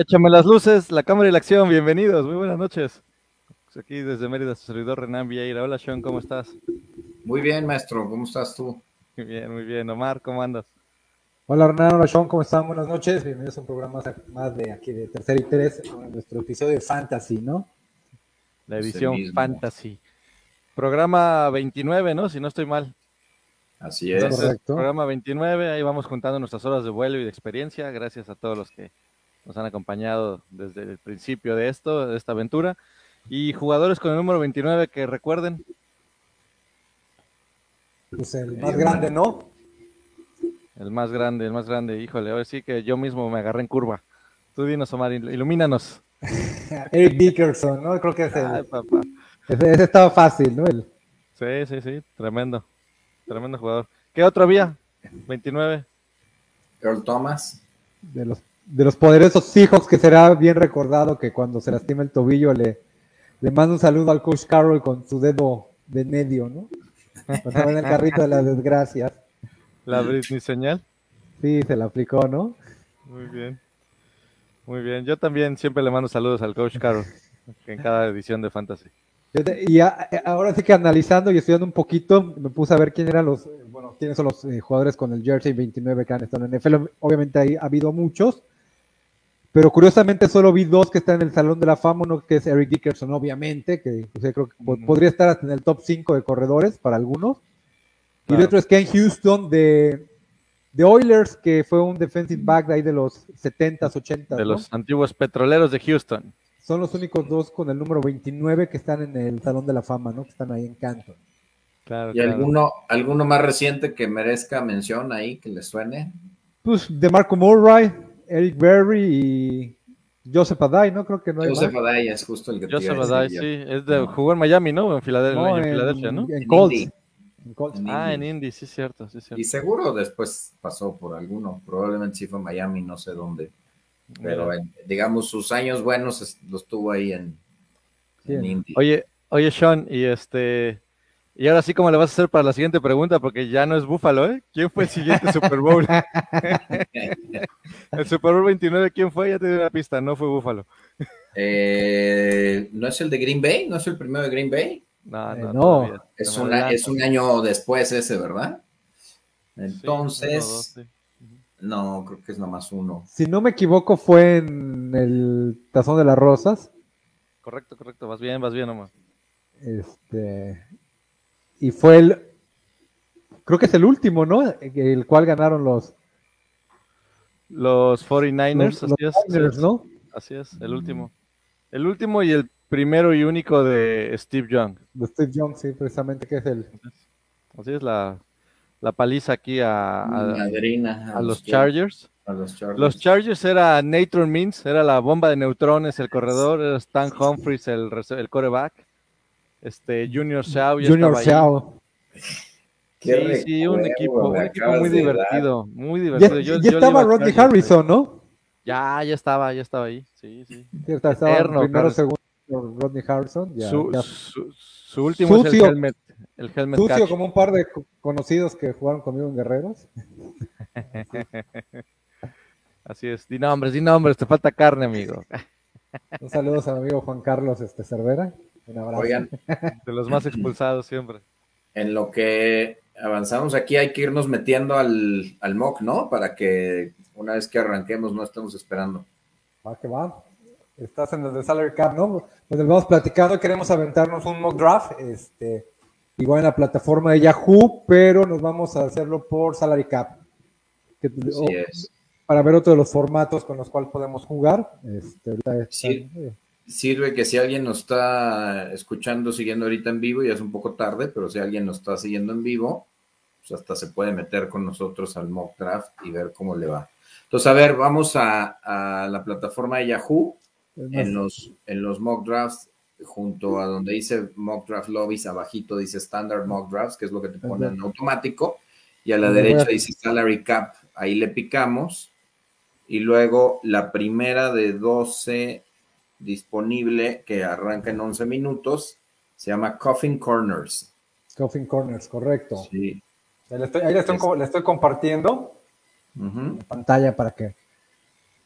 échame las luces, la cámara y la acción, bienvenidos, muy buenas noches. Pues aquí desde Mérida, su servidor Renan Vieira. Hola Sean, ¿cómo estás? Muy bien, maestro, ¿cómo estás tú? Muy bien, muy bien. Omar, ¿cómo andas? Hola Renan, hola Sean, ¿cómo están? Buenas noches, bienvenidos a un programa más de aquí de Tercer Interés, nuestro episodio de Fantasy, ¿no? La edición Fantasy. Programa 29, ¿no? Si no estoy mal. Así es. Correcto. Programa 29, ahí vamos contando nuestras horas de vuelo y de experiencia. Gracias a todos los que nos han acompañado desde el principio de esto, de esta aventura. Y jugadores con el número 29 que recuerden. Pues el más grande, ¿no? El más grande, el más grande. Híjole, ahora sí que yo mismo me agarré en curva. Tú dinos, Omar, ilumínanos. Eric Dickerson, ¿no? Creo que es el. Ese, estaba fácil, ¿no? El... Sí, sí, sí, tremendo. Tremendo jugador. ¿Qué otro había? 29. Earl Thomas. De los, de los poderosos hijos que será bien recordado que cuando se lastima el tobillo le, le manda un saludo al coach Carroll con su dedo de medio, ¿no? En el carrito de las desgracias. ¿La Britney señal? Sí, se la aplicó, ¿no? Muy bien. Muy bien. Yo también siempre le mando saludos al coach Carroll en cada edición de Fantasy. Y ahora sí que analizando y estudiando un poquito, me puse a ver quién eran los, bueno, quiénes son los eh, jugadores con el jersey 29 que han estado en NFL. Obviamente ha habido muchos, pero curiosamente solo vi dos que están en el Salón de la Fama, uno que es Eric Dickerson, obviamente, que creo que podría estar hasta en el top 5 de corredores para algunos. Y el otro es Ken Houston de, de Oilers, que fue un defensive back de ahí de los 70s, 80s. De los antiguos petroleros de Houston son los únicos dos con el número 29 que están en el Salón de la Fama, ¿no? Que están ahí en Canton. ¿Y Alguno, alguno más reciente que merezca mención ahí, que le suene? Pues de Marco Murray, Eric Berry y Joseph Adai, ¿no? Creo que no hay Joseph Adai es justo el que Joseph Adai, sí. Es de, jugó en Miami, ¿no? En Filadelfia, no, en, Filadelfia, ¿no? En, Colts. ah, en Indy, sí, cierto, sí, cierto. Y seguro después pasó por alguno. Probablemente sí fue Miami, no sé dónde. Pero digamos, sus años buenos los tuvo ahí en, Indy. Oye, oye, Sean, y este. Y ahora sí, ¿cómo le vas a hacer para la siguiente pregunta? Porque ya no es Búfalo, ¿eh? ¿Quién fue el siguiente Super Bowl? el Super Bowl 29, ¿quién fue? Ya te di una pista, no fue Búfalo. Eh, ¿No es el de Green Bay? ¿No es el primero de Green Bay? No, no, no. Es, es, un año después ese, ¿verdad? Entonces, no, creo que es nomás uno. Si no me equivoco, fue en el Tazón de las Rosas. Correcto, correcto, vas bien, vas bien nomás. Este. Y fue el. Creo que es el último, ¿no? El cual ganaron los. Los 49ers, así es. ¿no? Así es, el último. El último y el primero y único de Steve Young. De Steve Young, sí, precisamente, que es el. Así es la la paliza aquí a, a, los Chargers. los Chargers. era Nathan Means, era la bomba de neutrones, el corredor, era Stan Humphries, el, el coreback. Este, Junior Shaw. Junior Shaw. Sí, sí, un equipo, un equipo muy divertido, muy divertido. Ya, yo, estaba Rodney Harrison, ¿no? Ya, ya estaba, ya estaba ahí, sí, sí. Estaba, estaba primero, segundo, Rodney Harrison. Ya, su, Su, último es el helmet, el helmet Sucio como un par de conocidos que jugaron conmigo en Guerreros. Así es. Di nombres, di nombres, te falta carne, amigo. Un saludo a mi amigo Juan Carlos este, Cervera. Un abrazo. Oigan, de los más expulsados siempre. En lo que avanzamos aquí hay que irnos metiendo al, al mock, ¿no? Para que una vez que arranquemos no estemos esperando. Va que va. Estás en el de Salary Cap, ¿no? Pues vamos platicando, queremos aventarnos un mock draft. Este, igual en la plataforma de Yahoo, pero nos vamos a hacerlo por Salary Cap. Para ver otro de los formatos con los cuales podemos jugar. Este, eh. Sirve que si alguien nos está escuchando, siguiendo ahorita en vivo, ya es un poco tarde, pero si alguien nos está siguiendo en vivo, pues hasta se puede meter con nosotros al mock draft y ver cómo le va. Entonces, a ver, vamos a, a la plataforma de Yahoo. En los, en los mock drafts junto a donde dice mock draft lobbies, abajito dice standard mock drafts, que es lo que te pone en automático, y a la derecha dice salary cap, ahí le picamos, y luego la primera de 12 disponible, que arranca en 11 minutos, se llama Coffin Corners. Coffin Corners, correcto. Sí. ahí le estoy, compartiendo en pantalla para que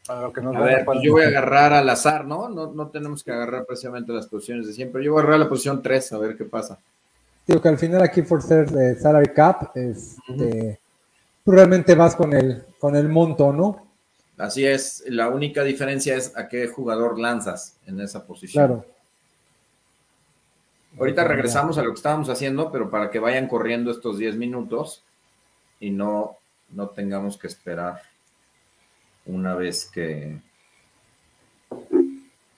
a ver, pues yo voy a agarrar al azar, ¿no? ¿no? No tenemos que agarrar precisamente las posiciones de siempre. Yo voy a agarrar la posición 3, a ver qué pasa. Digo que al final aquí por ser de salary cap, este, tú realmente vas con el, con el monto, ¿no? Así es, la única diferencia es a qué jugador lanzas en esa posición. Claro. Ahorita regresamos a lo que estábamos haciendo, pero para que vayan corriendo estos 10 minutos y no, no tengamos que esperar una vez que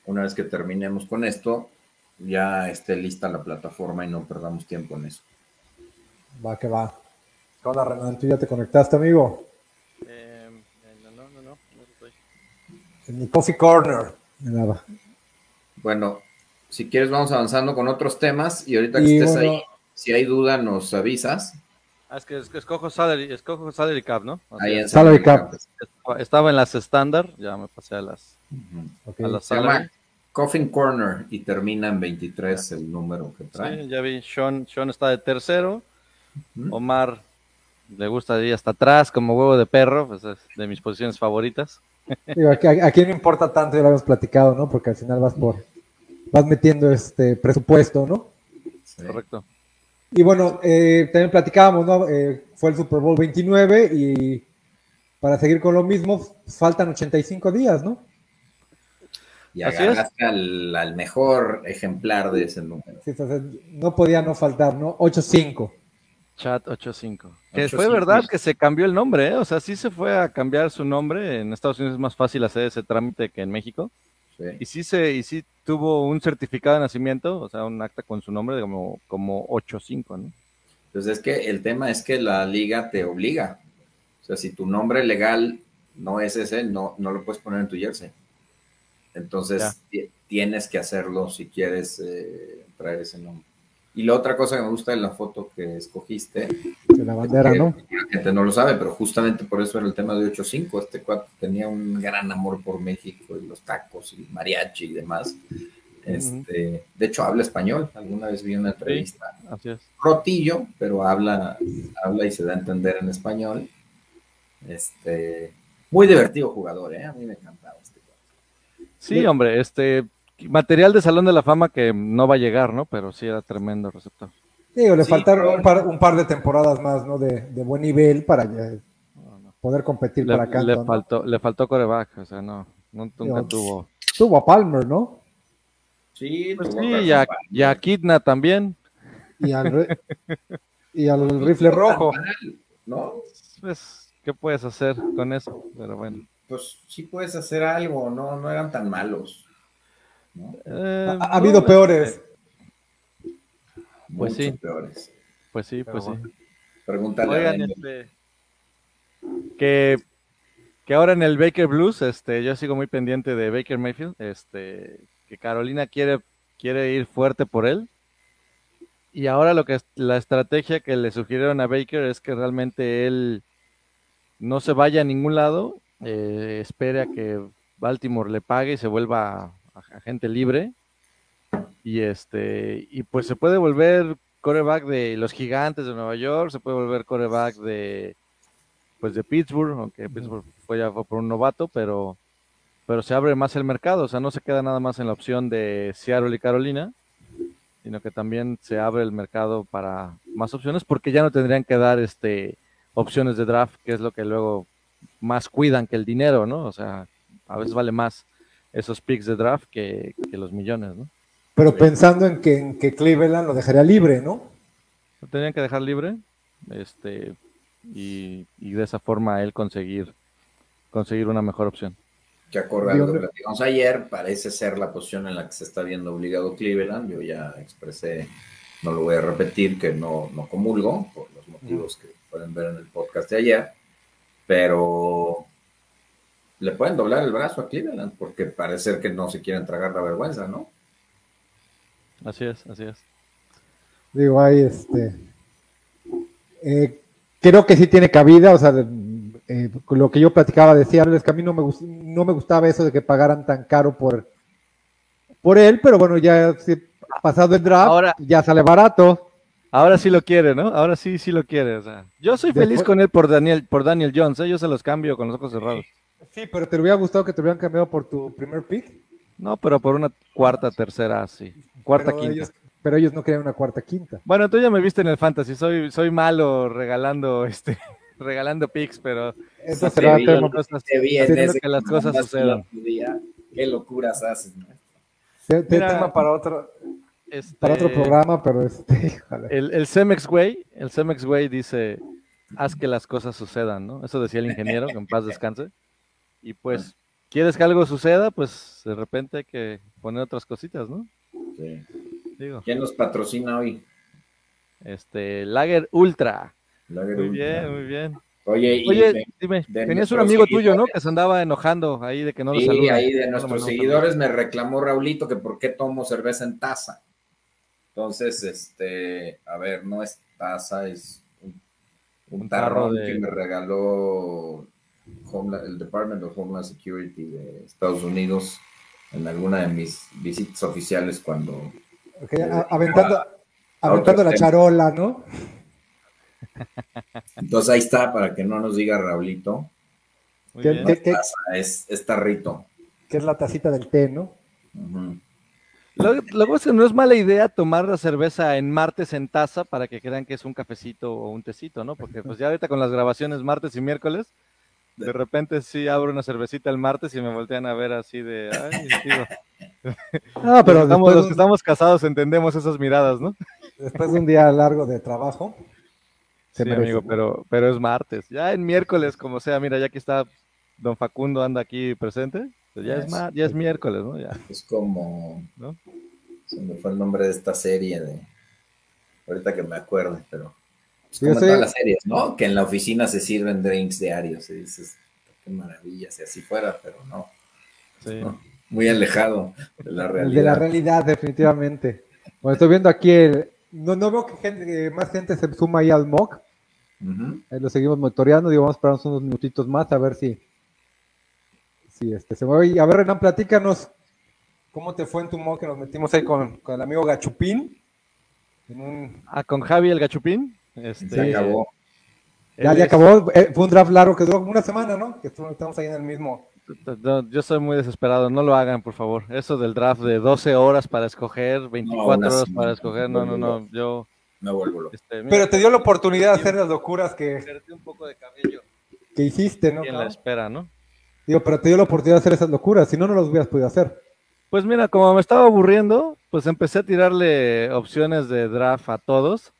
una vez que terminemos con esto, ya esté lista la plataforma y no perdamos tiempo en eso. Va que va. Hola Renan, ¿tú ya te conectaste, amigo? Eh, no, no, no, no, estoy. En mi coffee corner. Nada. Bueno, si quieres vamos avanzando con otros temas y ahorita que estés ahí, si hay duda nos avisas. Ah, es que escojo salary, escojo salary cap, ¿no? Ahí en salary, cap. Estaba en las estándar, ya me pasé a las, a las Se llama Coffin Corner y termina en 23 el número que trae. Sí, ya vi, Sean, Sean está de tercero, Omar le gusta ir hasta atrás como huevo de perro, pues es de mis posiciones favoritas. Digo, aquí, aquí, no importa tanto, ya lo habíamos platicado, ¿no? Porque al final vas por, vas metiendo este presupuesto, ¿no? Correcto. Y bueno, eh, también platicábamos, ¿no? Eh, fue el Super Bowl 29 y para seguir con lo mismo, faltan 85 días, ¿no? Y agarraste al, al, mejor ejemplar de ese número. Sí, no podía no faltar, ¿no? 8-5. Chat 85. Que fue verdad que se cambió el nombre, ¿eh? O sea, sí se fue a cambiar su nombre. En Estados Unidos es más fácil hacer ese trámite que en México. Y sí se, y sí tuvo un certificado de nacimiento, o sea, un acta con su nombre como, como 85, ¿no? Entonces es que el tema es que la liga te obliga. O sea, si tu nombre legal no es ese, no, no lo puedes poner en tu jersey. Entonces tienes que hacerlo si quieres eh, traer ese nombre. Y la otra cosa que me gusta de la foto que escogiste. De la bandera, ¿no? La gente no lo sabe, pero justamente por eso era el tema de 8-5. Este cuate tenía un gran amor por México y los tacos y mariachi y demás. Este, De hecho, habla español. Alguna vez vi una entrevista. Rotillo, pero habla, habla y se da a entender en español. Este, muy divertido jugador, ¿eh? A mí me encantaba este cuate. Sí, hombre, este, material de Salón de la Fama que no va a llegar, ¿no? Pero sí era tremendo receptor. Digo, le faltaron un par, de temporadas más, ¿no? De, buen nivel para poder competir para acá. Le faltó, le faltó coreback, o sea, no, nunca tuvo. Tuvo a Palmer, ¿no? Sí, pues sí y, a, Kidna también. Y al, y al rifle rojo. ¿No? Pues, ¿qué puedes hacer con eso? Pero bueno. Pues sí puedes hacer algo, no, no eran tan malos. Eh, ha, habido peores. Pues sí. Peores. Pues sí, pues sí. Pregúntale. Este, que, que ahora en el Baker Blues, este, yo sigo muy pendiente de Baker Mayfield, este, que Carolina quiere, quiere ir fuerte por él. Y ahora lo que la estrategia que le sugirieron a Baker es que realmente él no se vaya a ningún lado, eh, espere a que Baltimore le pague y se vuelva agente libre. Y este, y pues se puede volver coreback de los gigantes de Nueva York, se puede volver coreback de pues de Pittsburgh, aunque Pittsburgh fue ya por un novato, pero, pero se abre más el mercado, o sea, no se queda nada más en la opción de Seattle y Carolina, sino que también se abre el mercado para más opciones, porque ya no tendrían que dar este opciones de draft, que es lo que luego más cuidan que el dinero, ¿no? O sea, a veces vale más esos picks de draft que, los millones, ¿no? Pero pensando en que, en que Cleveland lo dejaría libre, ¿no? Lo tenían que dejar libre, este, y, de esa forma él conseguir, conseguir una mejor opción. Que acorde a lo que platicamos ayer, parece ser la posición en la que se está viendo obligado Cleveland. Yo ya expresé, no lo voy a repetir, que no, no comulgo, por los motivos que pueden ver en el podcast de ayer, pero le pueden doblar el brazo a Cleveland, porque parece que no se quieren tragar la vergüenza, ¿no? Así es, así es. Digo, ahí este. Eh, creo que sí tiene cabida, o sea, eh, lo que yo platicaba de Seattle es que a mí no me, no me gustaba eso de que pagaran tan caro por, por él, pero bueno, ya pasado el draft, Ahora, ya sale barato. Ahora sí lo quiere, ¿no? Ahora sí, sí lo quiere. O sea, yo soy feliz con él por Daniel, por Daniel Jones, ¿eh? yo se los cambio con los ojos cerrados. Sí, pero te hubiera gustado que te hubieran cambiado por tu primer pick. No, pero por una cuarta, tercera, sí. Cuarta, pero quinta. Ellos, pero ellos no querían una cuarta, quinta. Bueno, tú ya me viste en el fantasy. Soy, soy malo regalando, este, regalando picks, pero Eso será tema, que las cosas sucedan. Qué locuras haces, ¿no? te- te- Mira, tema para otro, este, para otro programa, pero este. El, el Cemex Way, el Cemex Way dice, haz que las cosas sucedan, ¿no? Eso decía el ingeniero, que en paz descanse. Y pues, ¿quieres que algo suceda? Pues de repente hay que poner otras cositas, ¿no? Sí. Digo, ¿Quién nos patrocina hoy? este, Lager Ultra. Lager Muy Ultra. bien, muy bien. Oye, y Oye, de- dime, de tenías un amigo tuyo, ¿no? Que se andaba enojando ahí de que no lo sí, ahí de No nuestros seguidores me reclamó Raulito que por qué tomo cerveza en taza. Entonces, este, a ver, no es taza, es un, un tarro de- que me regaló Homeland- el Department of Homeland Security de Estados Unidos en alguna de mis visitas oficiales cuando aventando, a aventando la charola, ¿no? Entonces ahí está, para que no nos diga Raulito, ¿Qué- qué- es, es tarrito. que es la tacita del té, ¿no? Ujú. Luego, luego es que no es mala idea tomar la cerveza en martes en taza para que crean que es un cafecito o un tecito, ¿no? Porque pues ya ahorita con las grabaciones martes y miércoles, de repente sí abro una cervecita el martes y me voltean a ver así de, ay, digo, Ah, pero los, que estamos, después, los que estamos casados entendemos esas miradas, ¿no? después de un día largo de trabajo, Sí, merece. amigo, pero, pero es martes. Ya en miércoles, como sea, mira, ya que está don Facundo anda aquí presente, pues ya es, ya es miércoles, ¿no? Ya, Es como, ¿no? se me fue el nombre de esta serie de, ahorita que me acuerdo, pero es Yo como sé- todas las series, ¿no? Que en la oficina se sirven drinks diarios y dices, qué maravilla, si así fuera, pero no, Sí. no, muy alejado de la realidad. de la realidad, definitivamente. Bueno, estoy viendo aquí el. No, no veo que gente, que más gente se suma ahí al mock. Ahí lo seguimos monitoreando. Digo, vamos a esperarnos unos minutitos más a ver si. Si este se mueve. Y a ver, Renan, platícanos. ¿Cómo te fue en tu mock que nos metimos ahí con, con el amigo Gachupín? En un- Ah, con Javi el Gachupín. Este, Se acabó. Ya, ya acabó. Eh, fue un draft largo que duró como una semana, ¿no? Que estamos ahí en el mismo. No, yo soy muy desesperado, no lo hagan, por favor. Eso del draft de 12 horas para escoger, 24 una horas para escoger, no, no, no. no. Yo. Me vuelvo loco. Este, mira, Pero te dio la oportunidad de hacer las locuras que, un poco de cabello que hiciste, ¿no? aquí en la espera, ¿no? Digo, pero te dio la oportunidad de hacer esas locuras. Si no, no las hubieras podido hacer. Pues mira, como me estaba aburriendo, pues empecé a tirarle opciones de draft a todos.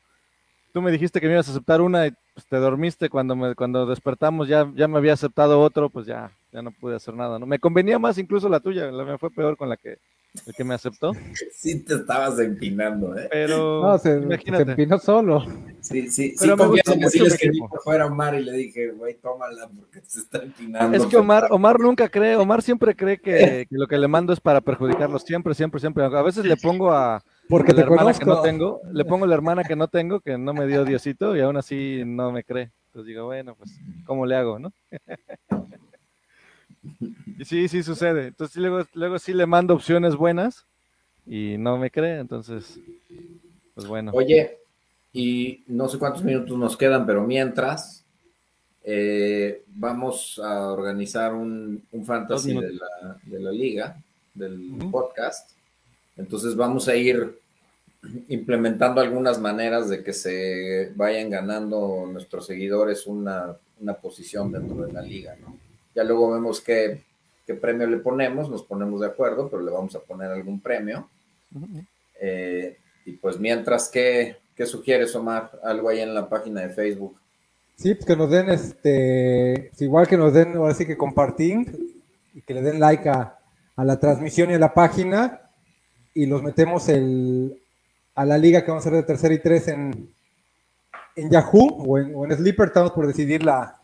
Tú me dijiste que me ibas a aceptar una y pues, te dormiste cuando me, cuando despertamos ya, ya me había aceptado otro, pues ya, ya no pude hacer nada, ¿no? Me convenía más incluso la tuya, la mía fue peor con la que el que me aceptó, Sí te estabas empinando, ¿eh? pero No, se, se imagínate. empinó solo. Sí, sí, sí, Pero me confieso gustó que sí mucho le escribí por fuera a Omar y le dije, güey, tómala porque se está empinando. Es que Omar, Omar nunca cree, Omar siempre cree que, que lo que le mando es para perjudicarlo, siempre, siempre, siempre. A veces le pongo a, Porque la te hermana que no tengo, le pongo la hermana que no tengo, que no me dio Diosito, y aún así no me cree. Entonces digo, bueno, pues, ¿cómo le hago, no? y sí, sí sucede. Entonces luego, luego sí le mando opciones buenas y no me cree, entonces, pues bueno. Oye, y no sé cuántos minutos nos quedan, pero mientras eh, vamos a organizar un, un fantasy de la, de la liga, del podcast. Entonces vamos a ir implementando algunas maneras de que se vayan ganando nuestros seguidores una, una posición dentro de la liga, ¿no? Ya luego vemos qué, qué premio le ponemos, nos ponemos de acuerdo, pero le vamos a poner algún premio. Eh, y pues mientras, ¿qué, ¿qué sugieres, Omar? Algo ahí en la página de Facebook. Sí, pues que nos den este, igual que nos den, ahora sí que compartir y que le den like a, a la transmisión y a la página y los metemos el, a la liga que vamos a hacer de tercera y tres en, en Yahoo o en, o en Sleeper, estamos por decidir la,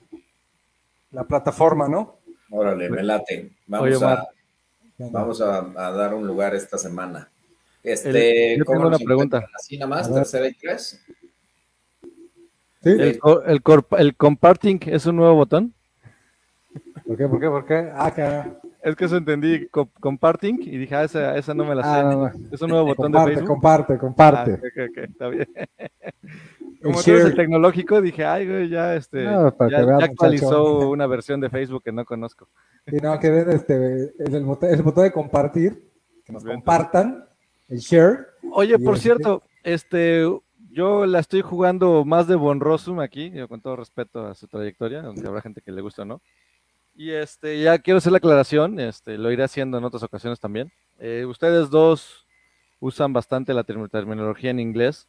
la plataforma, ¿no? Órale, me late. Vamos, Oye, a, vamos a, a dar un lugar esta semana. Este, El- yo ¿cómo tengo una pregunta. Así nada más, tercera y tres. ¿Sí? El, el, comparting es un nuevo botón. ¿Por qué? ¿Por qué? ¿Por qué? Ah, que- Es que eso entendí, co- comparting, y dije, ah, esa, esa no me la sé. ah, no, no. Es un nuevo botón de comparte, Facebook. comparte, comparte. Ah, ok, ok, ok, está bien. Como tú eres el tecnológico, dije, ay, güey, ya, este, ya, actualizó una versión de Facebook que no conozco. Y no, que ven este, el, botón, el botón de compartir, que nos compartan, el share. Oye, por cierto, este, yo la estoy jugando más de Von Rossum aquí, con todo respeto a su trayectoria, aunque habrá gente que le gusta o no. Y este, ya quiero hacer la aclaración, este, lo iré haciendo en otras ocasiones también. Eh, ustedes dos usan bastante la terminología en inglés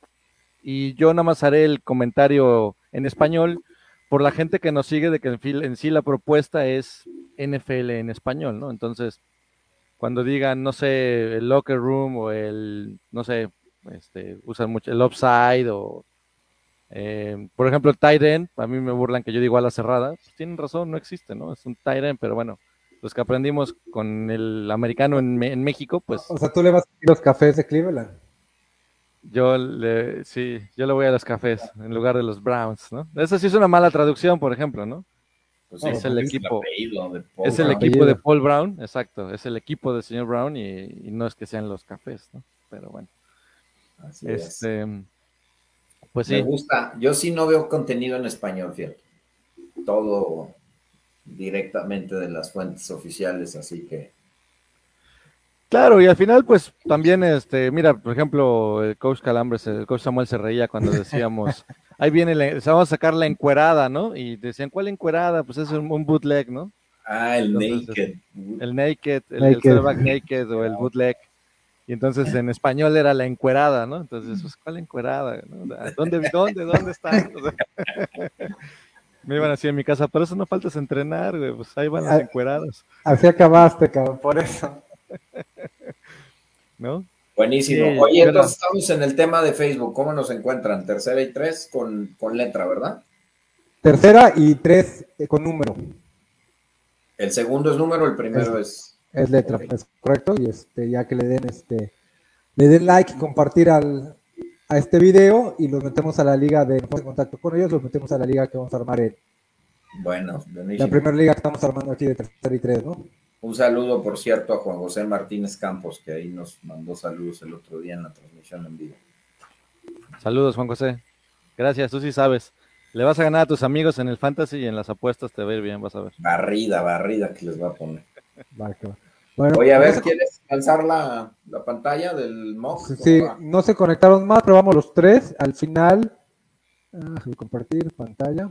y yo nada más haré el comentario en español por la gente que nos sigue de que en sí la propuesta es NFL en español, ¿no? Entonces, cuando digan, no sé, el locker room o el, no sé, este, usan mucho el upside o, eh, por ejemplo, el end, a mí me burlan que yo digo a la cerrada, pues tienen razón, no existe, ¿no? Es un end, pero bueno, los que aprendimos con el americano en, en México, pues... O sea, tú le vas a los cafés de Cleveland. Yo le, sí, yo le voy a los cafés en lugar de los Browns, ¿no? Esa sí es una mala traducción, por ejemplo, ¿no? Pues es el equipo. Es el equipo de Paul Brown, exacto. Es el equipo del señor Brown y, no es que sean los cafés, ¿no? Pero bueno. Así este, Pues sí. Me gusta. Yo sí no veo contenido en español, fíjate. Todo directamente de las fuentes oficiales, así que Claro, y al final, pues también, este, mira, por ejemplo, el coach Calambres, el coach Samuel se reía cuando decíamos, ahí viene, vamos a sacar la encuerada, ¿no? Y decían, ¿cuál encuerada? Pues es un, bootleg, ¿no? Ah, el naked. El naked, el, naked. naked o el bootleg. Y entonces en español era la encuerada, ¿no? Entonces, pues, ¿cuál encuerada? ¿Dónde, dónde, dónde está? me iban así en mi casa, pero eso no faltas entrenar, güey, pues ahí van las ah, encueradas. Así acabaste, cabrón, por eso. ¿No? Buenísimo. Oye, entonces estamos en el tema de Facebook. ¿Cómo nos encuentran? Tercera y tres con, letra, ¿verdad? Tercera y tres eh, con número. El segundo es número, el primero es. Es, letra, es correcto. Y este, ya que le den este, le den like y compartir al, a este video y los metemos a la liga de contacto con ellos, los metemos a la liga que vamos a armar en. Bueno, La primera liga que estamos armando aquí de tercera y tres, ¿no? Un saludo, por cierto, a Juan José Martínez Campos, que ahí nos mandó saludos el otro día en la transmisión en vivo. Saludos, Juan José. Gracias, tú sí sabes. Le vas a ganar a tus amigos en el fantasy y en las apuestas te va a ir bien, vas a ver. Barrida, barrida que les va a poner. Bueno, Voy a ver, ¿quieres lanzar la, pantalla del mock? Sí, no se conectaron más, pero vamos los tres. Al final, ah, compartir pantalla.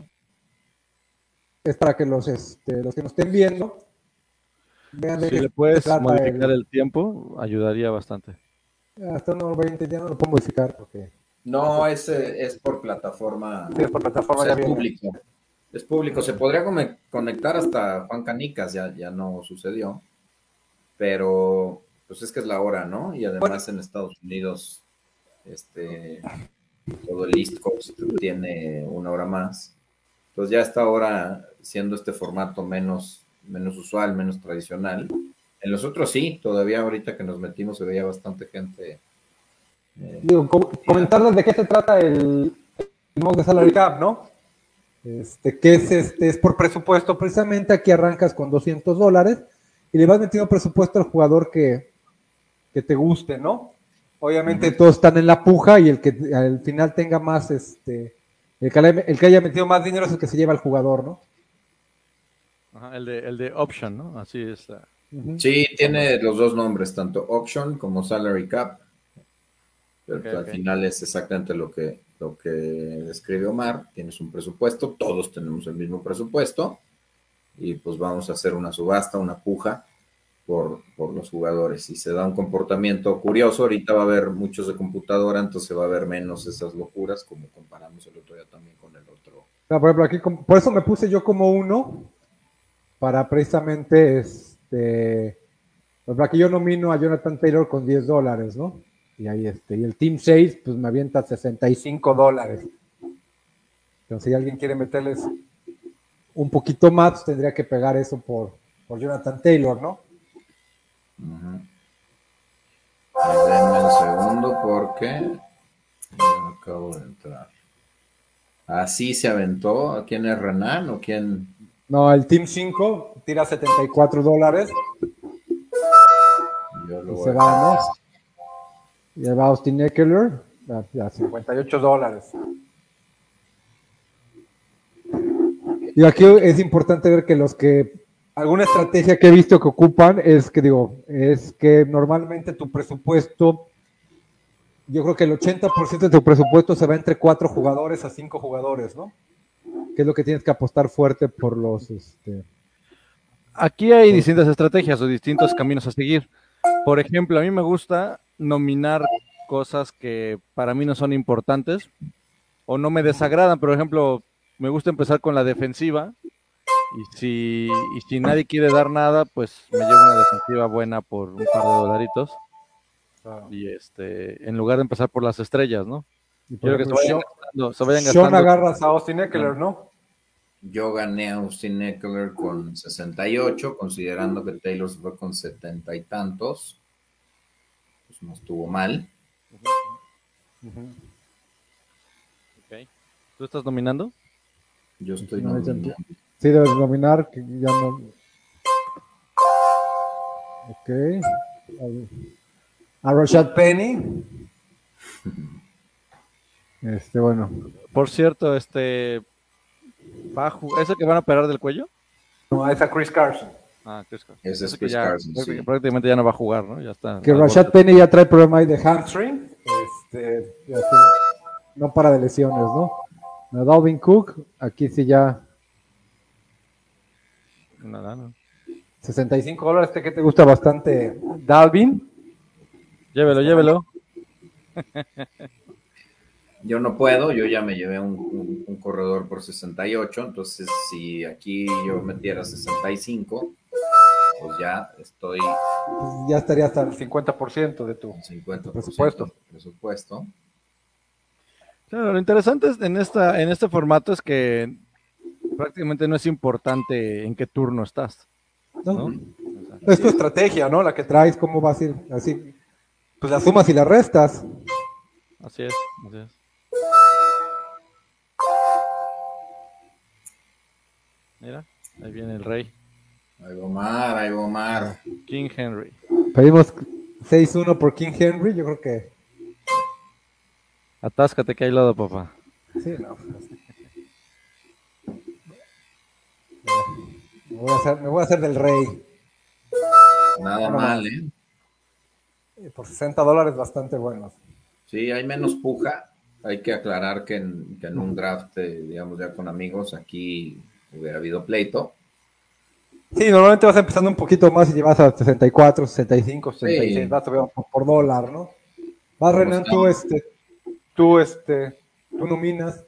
Es para que los, este, los que nos estén viendo si le puedes modificar el... tiempo, ayudaría bastante. Hasta unos 20 ya no lo puedo modificar porque... No, es, es por plataforma. Sí, por plataforma es público. Es público. Se podría conectar hasta Juan Canicas, ya, ya no sucedió. Pero pues es que es la hora, ¿no? Y además en Estados Unidos, este, todo el East Coast tiene una hora más. Entonces ya está ahora siendo este formato menos menos usual, menos tradicional. En los otros sí, todavía ahorita que nos metimos se veía bastante gente. Eh, Digo, comentarles de qué se trata el, el de Salary Cap, ¿no? Este, que es, este, es por presupuesto, precisamente aquí arrancas con 200 dólares y le vas metiendo presupuesto al jugador que, que te guste, ¿no? Obviamente todos están en la puja y el que al final tenga más, este, el que, el que haya metido más dinero es el que se lleva al jugador, ¿no? el, de, el de option, ¿no? Así es. Sí, tiene los dos nombres, tanto option como salary cap. Pero al final es exactamente lo que, lo que describe Omar. Tienes un presupuesto, todos tenemos el mismo presupuesto. Y pues vamos a hacer una subasta, una puja por, por los jugadores. Si se da un comportamiento curioso, ahorita va a haber muchos de computadora, entonces va a haber menos esas locuras, como comparamos el otro día también con el otro. por ejemplo, aquí, por eso me puse yo como uno, para precisamente, este, pues aquí yo nomino a Jonathan Taylor con 10 dólares, ¿no? Y ahí este, y el Team 6, pues me avienta 65 dólares. Entonces, si alguien quiere meterles un poquito más, pues, tendría que pegar eso por, por Jonathan Taylor, ¿no? Uh un segundo porque acabo de entrar. Así se aventó. ¿Quién es Renan o quién? No, el Team 5 tira 74 dólares. y se va, ¿no? Y va Austin Eckler, ya, 58 dólares. Y aquí es importante ver que los que alguna estrategia que he visto que ocupan es que digo, es que normalmente tu presupuesto, yo creo que el 80% de tu presupuesto se va entre cuatro jugadores a cinco jugadores, ¿no? Que es lo que tienes que apostar fuerte por los, este, Aquí hay distintas estrategias o distintos caminos a seguir. Por ejemplo, a mí me gusta nominar cosas que para mí no son importantes o no me desagradan. Por ejemplo, me gusta empezar con la defensiva y si, y si nadie quiere dar nada, pues me llevo una defensiva buena por un par de dolaritos. Y este, en lugar de empezar por las estrellas, ¿no? y por Quiero que se vayan gastando. Se vayan Sean gastando. agarras a Austin Eckler, ¿no? Yo gané a Austin Eckler con 68, considerando que Taylor se fue con 70 y tantos. Pues no estuvo mal. Ok. ¿Tú estás nominando? Yo estoy No, es nominando. Sí, debes nominar, que ya no. Ok. A Rashad Penny. Este, bueno. Por cierto, este. va a ju- ¿Ese que van a operar del cuello? No, es a Chris Carson. Ah, Chris Carson. Ese es Chris ya- Carson, sí. Prácticamente ya no va a jugar, ¿no? Ya está. Que Rashad. Penny ya trae problema ahí de hamstring. Este, ya sí, no para de lesiones, ¿no? A Dalvin Cook, aquí sí ya Nada, no. 65 dólares, este que te gusta bastante, Dalvin. Llévelo, llévelo. Yo no puedo, yo ya me llevé un, un- un corredor por 68, entonces si aquí yo metiera 65, pues ya estoy pues ya estaría hasta el 50% de tu. con 50% Presupuesto. de presupuesto. Claro, lo interesante es- en, esta, en este formato es que prácticamente no es importante en qué turno estás. Es tu estrategia, ¿no? La que traes, cómo vas a ir así. Pues las sumas y las restas. así es, así es. Mira, ahí viene el rey, Ahí va Omar, ahí va Omar. King Henry. Pedimos 6-1 por King Henry, yo creo que. Atáscate que hay lodo, papá. Sí, no. Me voy a hacer, me voy a hacer del rey. Nada Bueno, mal, ¿eh? Eh, Por 60 dólares bastante buenos. Sí, hay menos puja. Hay que aclarar que en, que en un draft, eh, digamos, ya con amigos, aquí hubiera habido pleito. Sí, normalmente vas empezando un poquito más y llevas a 64, 65, 66, Sí. vas subiendo por, por dólar, ¿no? Vas, Renan, tú, este, tú, este, tú nominas.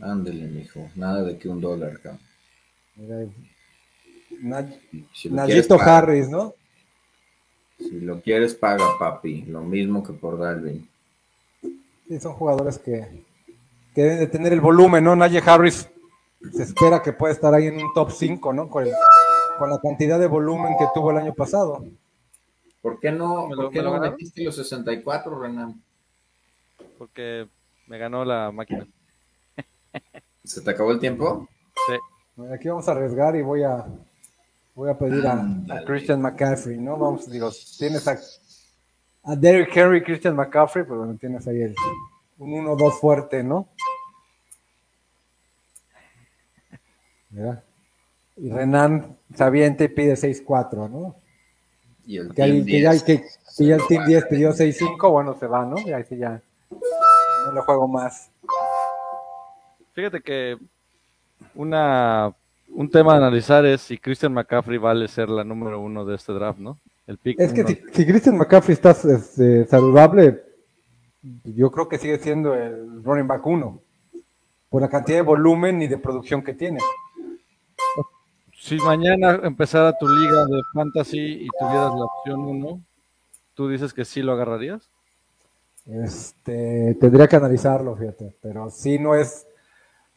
Ándele, mijo. Nada de que un dólar, cabrón. Mira, Nay- Si Nayito paga. Harris, ¿no? si lo quieres, paga, papi. Lo mismo que por Dalvin. Sí, son jugadores que, que deben de tener el volumen, ¿no? Najee Harris se espera que pueda estar ahí en un top 5, ¿no? Con, el- con la cantidad de volumen que tuvo el año pasado. ¿Por qué no, ¿Me lo- ¿por qué no metiste los 64, Renan? Porque me ganó la máquina. ¿Se te acabó el tiempo? Sí. Bueno, Aquí vamos a arriesgar y voy a voy a pedir a. Christian McCaffrey, ¿no? Vamos, digo, tienes a, a Derrick Henry, Christian McCaffrey, pero bueno, tienes ahí el, un 1-2 fuerte, ¿no? Mira. Y Renan se avienta y pide 6-4, ¿no? Y el Que, Team que ya, 10 que, que ya el Team va. 10 pidió 6-5, bueno, se va, ¿no? Y ahí sí ya no le juego más. Fíjate que una, un tema a analizar es si Christian McCaffrey vale ser la número uno de este draft, ¿no? El pick Es que si Christian McCaffrey está este, saludable, yo creo que sigue siendo el running back uno, por la cantidad de volumen y de producción que tiene. Si mañana empezara tu liga de fantasy y tuvieras la opción 1, ¿tú dices que sí lo agarrarías? Este, tendría que analizarlo, fíjate, pero sí no es,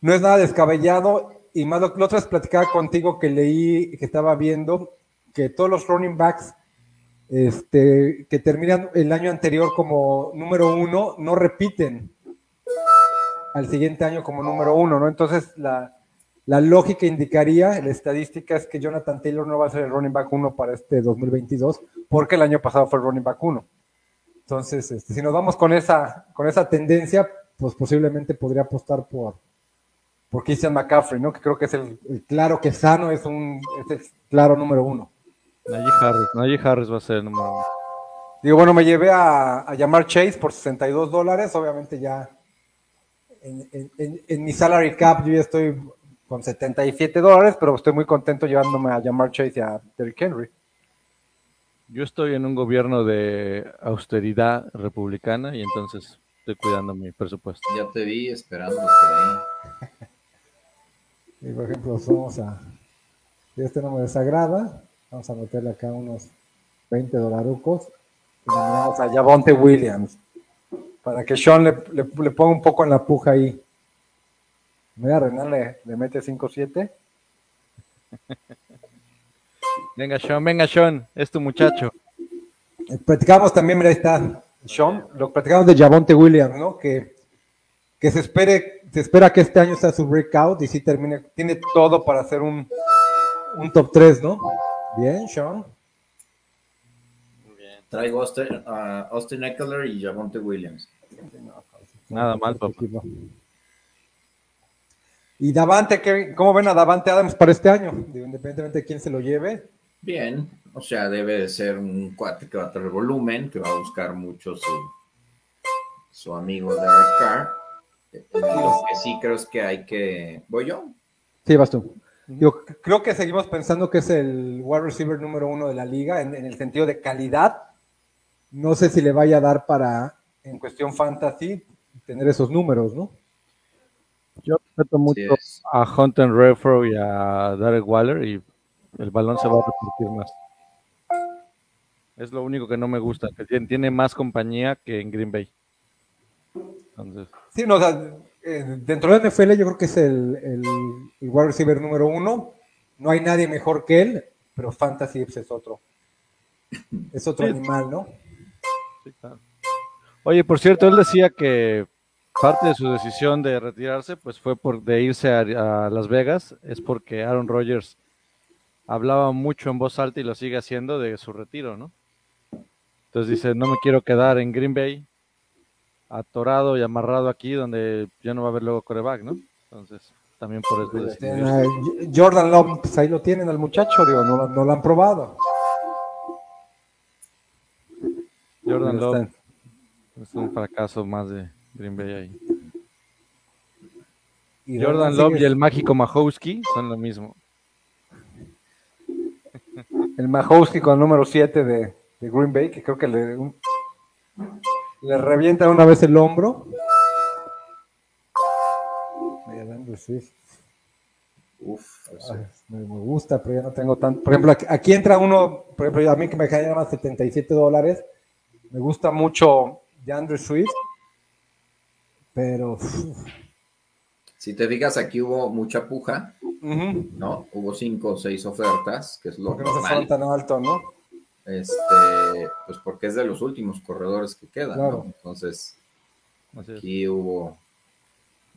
no es nada descabellado. Y más lo, lo otra vez platicaba contigo que leí, que estaba viendo, que todos los running backs este, que terminan el año anterior como número uno no repiten al siguiente año como número uno, ¿no? Entonces la, la lógica indicaría, la estadística es que Jonathan Taylor no va a ser el running back uno para este 2022, porque el año pasado fue el running back uno. Entonces, este, si nos vamos con esa, con esa tendencia, pues posiblemente podría apostar por, por Christian McCaffrey, ¿no? Que creo que es el, el claro que sano, es un es el claro número uno. Najee Harris, Najee Harris va a ser el número uno. Digo, bueno, me llevé a, a llamar Chase por 62 dólares, obviamente ya en, en- en- en mi salary cap yo ya estoy con 77 dólares, pero estoy muy contento llevándome a llamar Chase y a Derrick Henry. Yo estoy en un gobierno de austeridad republicana y entonces estoy cuidando mi presupuesto. Ya te vi esperándote ahí. Y por ejemplo, vamos a. Si este no me desagrada, vamos a meterle acá unos 20 dolarucos. Y mandamos a Javonte Williams. Para que Sean le, le- le ponga un poco en la puja ahí. Mira, Renan le, le mete 5-7. Venga, Sean, venga, Sean, es tu muchacho. Eh, Platicamos también, mira, ahí está Sean, lo platicamos de Javonte Williams, ¿no? Que, que se espere, se espera que este año sea su breakout y si termine, tiene todo para hacer un, un top 3, ¿no? Bien, Sean. Traigo Austin, a Austin Eckler y Javonte Williams. Nada mal, papá. Y Davante, ¿qué- ¿cómo ven a Davante Adams para este año? Digo, independientemente de quién se lo lleve. Bien, o sea, debe de ser un cuate que va a tener volumen, que va a buscar mucho su, su amigo Derek Carr. Lo que sí creo es que hay que. ¿Voy yo? Sí, vas tú. C- creo que seguimos pensando que es el wide receiver número uno de la liga en, en el sentido de calidad. No sé si le vaya a dar para, en cuestión fantasy, tener esos números, ¿no? Respeto mucho es. a Hunter Renfro y a Derek Waller y el balón se va a repartir más. Es lo único que no me gusta, que tiene, tiene más compañía que en Green Bay. Entonces, Sí, no, o sea, eh, dentro de NFL yo creo que es el, el, el wide receiver número uno. No hay nadie mejor que él, pero fantasy es otro. Es otro Sí. animal, ¿no? sí, claro. Oye, por cierto, él decía que parte de su decisión de retirarse, pues fue por de irse a, a Las Vegas, es porque Aaron Rodgers hablaba mucho en voz alta y lo sigue haciendo de su retiro, ¿no? Entonces dice, no me quiero quedar en Green Bay, atorado y amarrado aquí, donde ya no va a haber luego coreback, ¿no? Entonces, también por eso decidió irse. a Jordan Love, pues ahí lo tienen al muchacho, digo, no, lo- no lo han probado. Jordan Love es un fracaso más de Green Bay ahí. Y Jordan Love sigue- y el mágico Mahowski son lo mismo. el Mahowski con el número 7 de, de Green Bay, que creo que le, un- le revienta una vez el hombro. Uf, eso. Ay, me, me gusta, pero ya no tengo tanto. Por ejemplo, aquí, aquí entra uno, por ejemplo, a mí que me cae más 77 dólares. Me gusta mucho de Andrew Swift, pero uf, Si te fijas, aquí hubo mucha puja, ¿no? Hubo cinco o seis ofertas, que es lo porque no se tan alto, ¿no? Este, pues porque es de los últimos corredores que quedan, Claro. ¿no? Entonces, aquí hubo,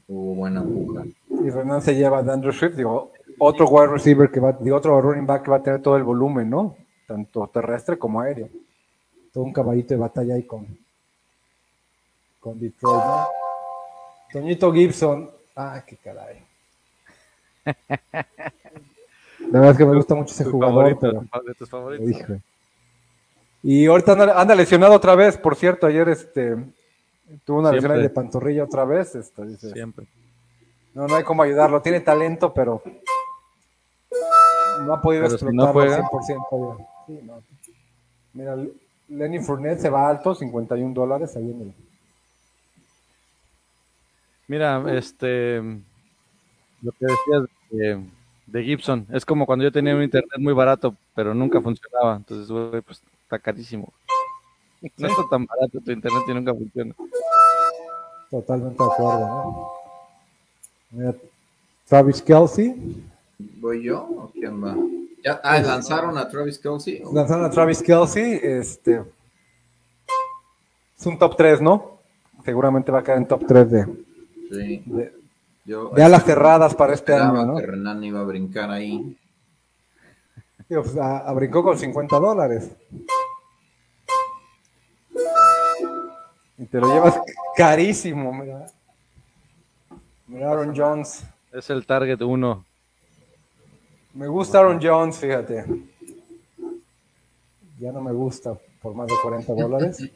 hubo buena puja. Y Renan se lleva de Andrew Swift, digo, otro wide receiver que va, digo, otro running back que va a tener todo el volumen, ¿no? Tanto terrestre como aéreo. Todo un caballito de batalla ahí con, con Detroit, ¿no? Toñito Gibson, ah, qué caray. La verdad es que me gusta mucho ese Tu jugador, favorito, pero, de tus favoritos. hijo. Y ahorita anda, anda lesionado otra vez, por cierto, ayer este tuvo una lesión Siempre. de pantorrilla otra vez, este, dice, Siempre. no, no hay cómo ayudarlo. Tiene talento, pero no ha podido Pero si no explotarlo juega. 100% todavía. Sí, no. Mira, Lenny Fournette se va alto, 51 dólares ahí en el. Mira, este, lo que decías de, de Gibson, es como cuando yo tenía un internet muy barato, pero nunca funcionaba. Entonces, güey, pues está carísimo. No está tan barato tu internet y nunca funciona. Totalmente de acuerdo, ¿no? Travis Kelsey. ¿Voy yo o quién va? Ya, ah, lanzaron a Travis Kelsey. Lanzaron a Travis Kelsey. Este, es un top 3, ¿no? Seguramente va a caer en top 3 de, Sí, de, yo de alas cerradas para este año, ¿no? que Renan iba a brincar ahí. Pues, a- a brincó con 50 dólares. Y te lo llevas carísimo, mira. Aaron Jones. Es el target 1. Me gusta Aaron Jones, fíjate. Ya no me gusta por más de 40 dólares.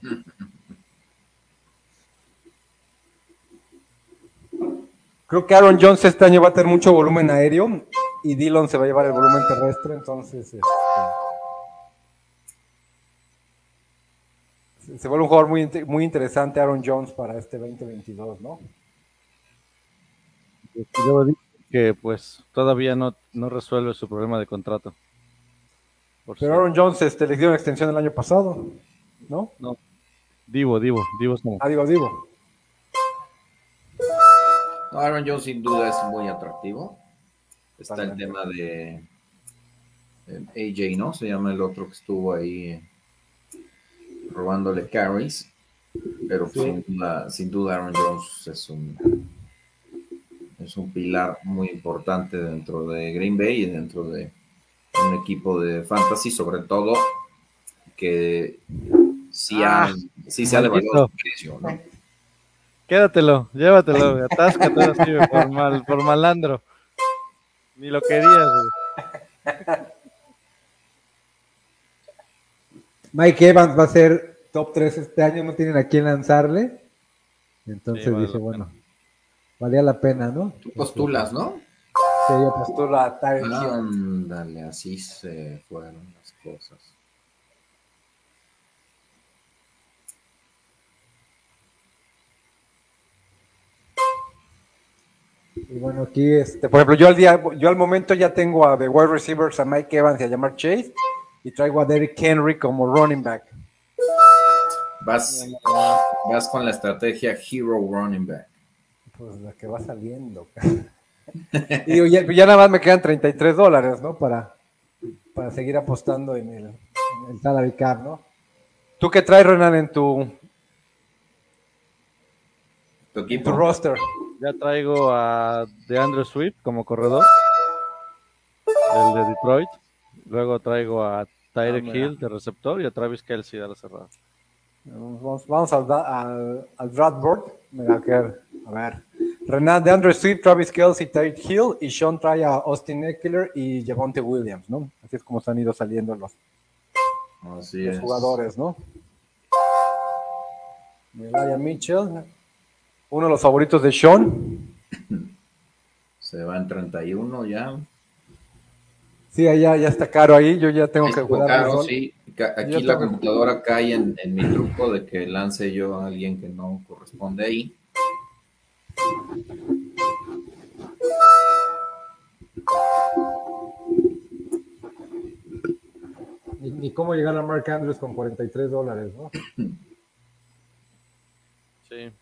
Creo que Aaron Jones este año va a tener mucho volumen aéreo y Dillon se va a llevar el volumen terrestre, entonces este, se vuelve un jugador muy, muy interesante Aaron Jones para este 2022, ¿no? Yo digo que pues todavía no, no resuelve su problema de contrato. Por Pero Aaron Jones este, le dio una extensión el año pasado, ¿no? No. Divo, Divo, Divo es como. Ah, Divo, Divo. Aaron Jones sin duda es muy atractivo. Está el tema de AJ, ¿no? Se llama el otro que estuvo ahí eh, robándole carries. Pero sin, duda, sin duda Aaron Jones es un es un pilar muy importante dentro de Green Bay y dentro de un equipo de fantasy, sobre todo que sí, ha, sí se ha levantado el precio, ¿no? Quédatelo, llévatelo, atáscate así por, mal, por malandro. Ni lo querías, Mike Evans va a ser top 3 este año, no tienen a quién lanzarle. Entonces dice, bueno, valía la pena, ¿no? Tú postulas, ¿no? Sí, yo postulo a Tyreek Ándale, así se fueron las cosas. Y bueno, aquí este, por ejemplo, yo al día, yo al momento ya tengo a The wide receivers a Mike Evans y a Jamar Chase y traigo a Derrick Henry como running back. Vas, vas con la estrategia Hero Running Back. Pues la que va saliendo. y ya, ya, nada más me quedan 33 dólares, ¿no? Para, para seguir apostando en el, en el salary cap, ¿no? ¿Tú qué traes, Renan, en tu, tu, equipo? tu roster? Ya traigo a DeAndre Swift como corredor, el de Detroit. Luego traigo a Tyreek Ah, Hill de receptor y a Travis Kelsey de la cerrada. Vamos, vamos al, al, al draft board. Me va a quedar, a ver. Renan de Andrew Swift, Travis Kelsey, Tyreek Hill y Sean trae a Austin Eckler y Javonte Williams, ¿no? Así es como se han ido saliendo los, Así los es. jugadores, ¿no? Elijah Mitchell, uno de los favoritos de Sean. Se va en 31 ya. Sí, ya, ya está caro ahí, yo ya tengo que jugar. caro, sí. Aquí la computadora cae en, en mi truco de que lance yo a alguien que no corresponde ahí. ni, ni cómo llegar a Mark Andrews con 43 dólares, ¿no? Sí.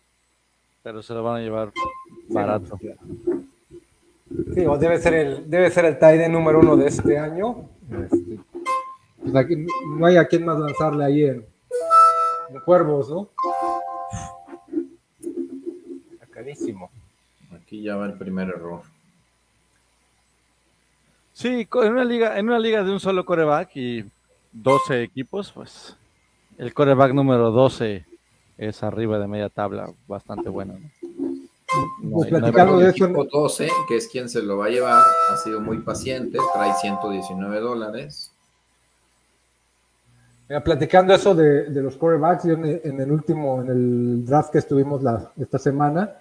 Pero se lo van a llevar barato. Sí, o debe ser el, debe ser el end número uno de este año. Este, pues aquí no hay a quién más lanzarle ahí en, en Cuervos, ¿no? Está carísimo. Aquí ya va el primer error. Sí, en una liga, en una liga de un solo coreback y 12 equipos, pues el coreback número 12 es arriba de media tabla, bastante bueno. ¿no? No Pues hay- platicando de El eso, equipo 12, que es quien se lo va a llevar, ha sido muy paciente, trae 119 dólares. Mira, platicando eso de, de los corebacks, yo en, en el último, en el draft que estuvimos la, esta semana,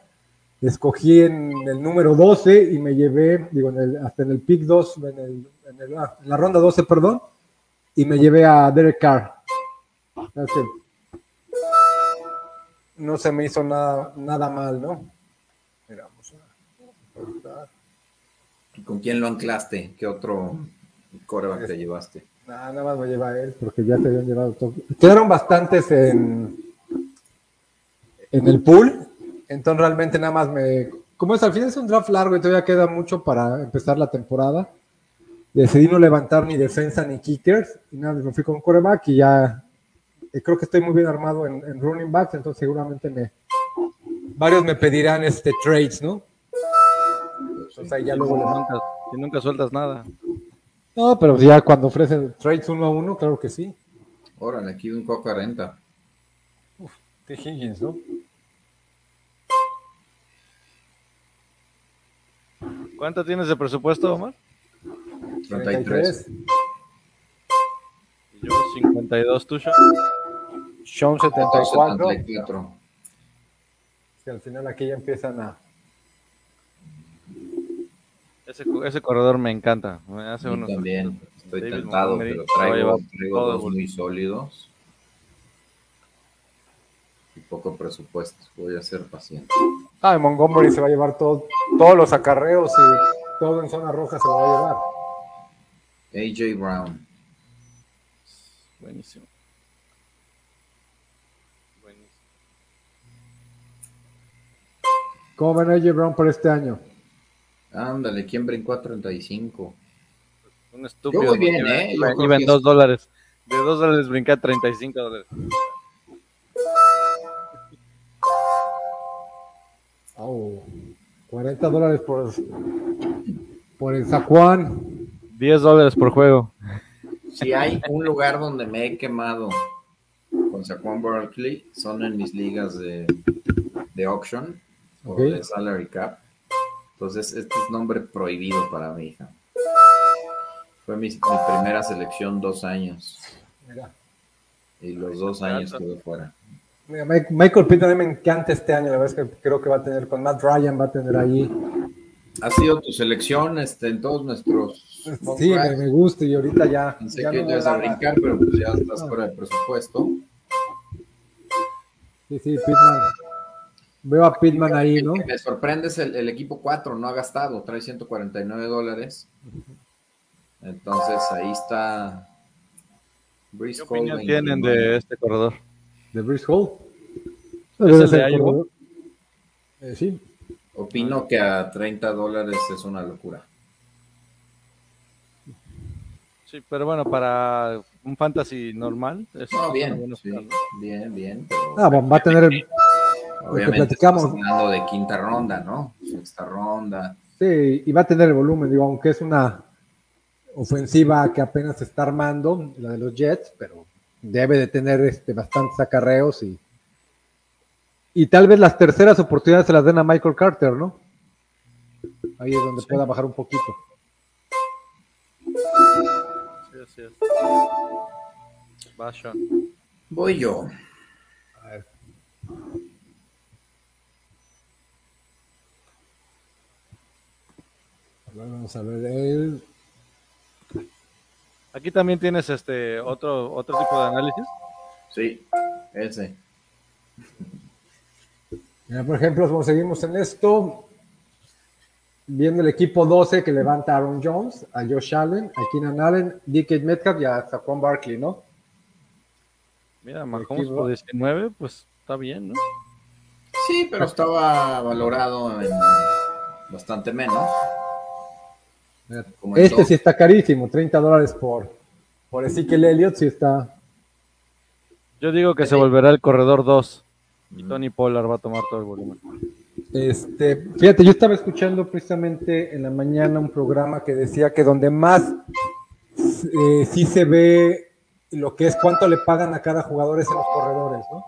escogí en el número 12 y me llevé, digo, en el- hasta en el pick 2, en, el- en el- ah, en la ronda 12, perdón, y me llevé a Derek Carr. Es que No se me hizo nada, nada mal, ¿no? Mira, vamos a- ¿Y ¿Con quién lo anclaste? ¿Qué otro coreback te llevaste? Nada, nada más me lleva él. porque ya te habían llevado todo. Quedaron bastantes en, en el pool. Entonces realmente nada más me... Como es, al final es un draft largo y todavía queda mucho para empezar la temporada. Decidí no levantar ni defensa ni kickers. Y nada, me fui con coreback y ya eh, creo que estoy muy bien armado en, en running backs, entonces seguramente me varios me pedirán este trades, ¿no? O sea, ya luego Si le- nunca, si nunca sueltas nada. No, pero ya cuando ofrecen trades uno a uno, claro que sí. Órale, aquí un coca renta. T. Higgins, ¿no? ¿Cuánto tienes de presupuesto, Omar? 33. Yo 52 tuyo. Sean 74. 74. Que al final aquí ya empiezan a. Ese, ese corredor me encanta. Me hace A mí unos también. Estoy David tentado, Montgomery pero traigo, traigo dos muy sólidos. Y poco presupuesto. Voy a ser paciente. Ah, Montgomery se va a llevar todo, todos los acarreos y todo en zona roja se lo va a llevar. AJ Brown. Buenísimo. ¿Cómo ven a AJ Brown por este año? Ándale, ¿quién brincó a 35? Un estúpido. Yo muy bien, ¿eh? Yo Iba, en que 2 es- dólares. De 2 dólares brinqué a 35 dólares. Oh, 40 dólares por, por el Saquon. 10 dólares por juego. Si hay un lugar donde me he quemado con Saquon Barkley, son en mis ligas de, de auction o Ok. de salary cap. Entonces, este es nombre prohibido para mi hija. Fue mi, mi primera selección dos años Mira, y los dos años quedó fuera. mira, Michael Pitt me encanta este año. La verdad es que creo que va a tener con Matt Ryan, va a tener ahí. Ha sido tu selección este, en todos nuestros. Sí, me, gusta y ahorita ya. Pensé ya que no ibas a brincar, pero pues ya estás fuera de presupuesto. Sí, sí, Pittman. Veo a Pittman ahí, ¿no? Me sorprende es el, el equipo 4, no ha gastado, trae 149 dólares. Entonces ahí está. ¿Qué Brice opinión Hall, tienen 29. de este corredor? De Bruce Hall. el de Iowa? Eh, sí. Opino que a 30 dólares es una locura. Sí, pero bueno, para un fantasy normal. Es No, bien, bien, bien. Pero Ah, bueno, va a tener. Obviamente platicamos. estamos hablando de quinta ronda, ¿no? Sexta ronda. Sí, y va a tener el volumen, digo, aunque es una ofensiva que apenas se está armando, la de los Jets, pero debe de tener este, bastantes acarreos y, y tal vez las terceras oportunidades se las den a Michael Carter, ¿no? Ahí es donde Sí. pueda bajar un poquito. Sí, así es. Va, Sean. Voy yo. A ver, Vamos a ver, él. Aquí también tienes este otro otro tipo de análisis. Sí, ese. Mira, por ejemplo, como seguimos en esto, viendo el equipo 12 que levanta a Aaron Jones, a Josh Allen, a Keenan Allen, DK Metcalf y a Saquon Barkley, ¿no? Mira, Mahomes por 19, pues está bien, ¿no? Sí, pero estaba valorado en bastante menos. Como Este sí está carísimo, 30 dólares por, por Ezekiel Elliott, sí está. Yo digo que se volverá el corredor 2 y Tony Pollard va a tomar todo el volumen. Este, fíjate, yo estaba escuchando precisamente en la mañana un programa que decía que donde más eh, sí se ve lo que es cuánto le pagan a cada jugador es en los corredores, ¿no?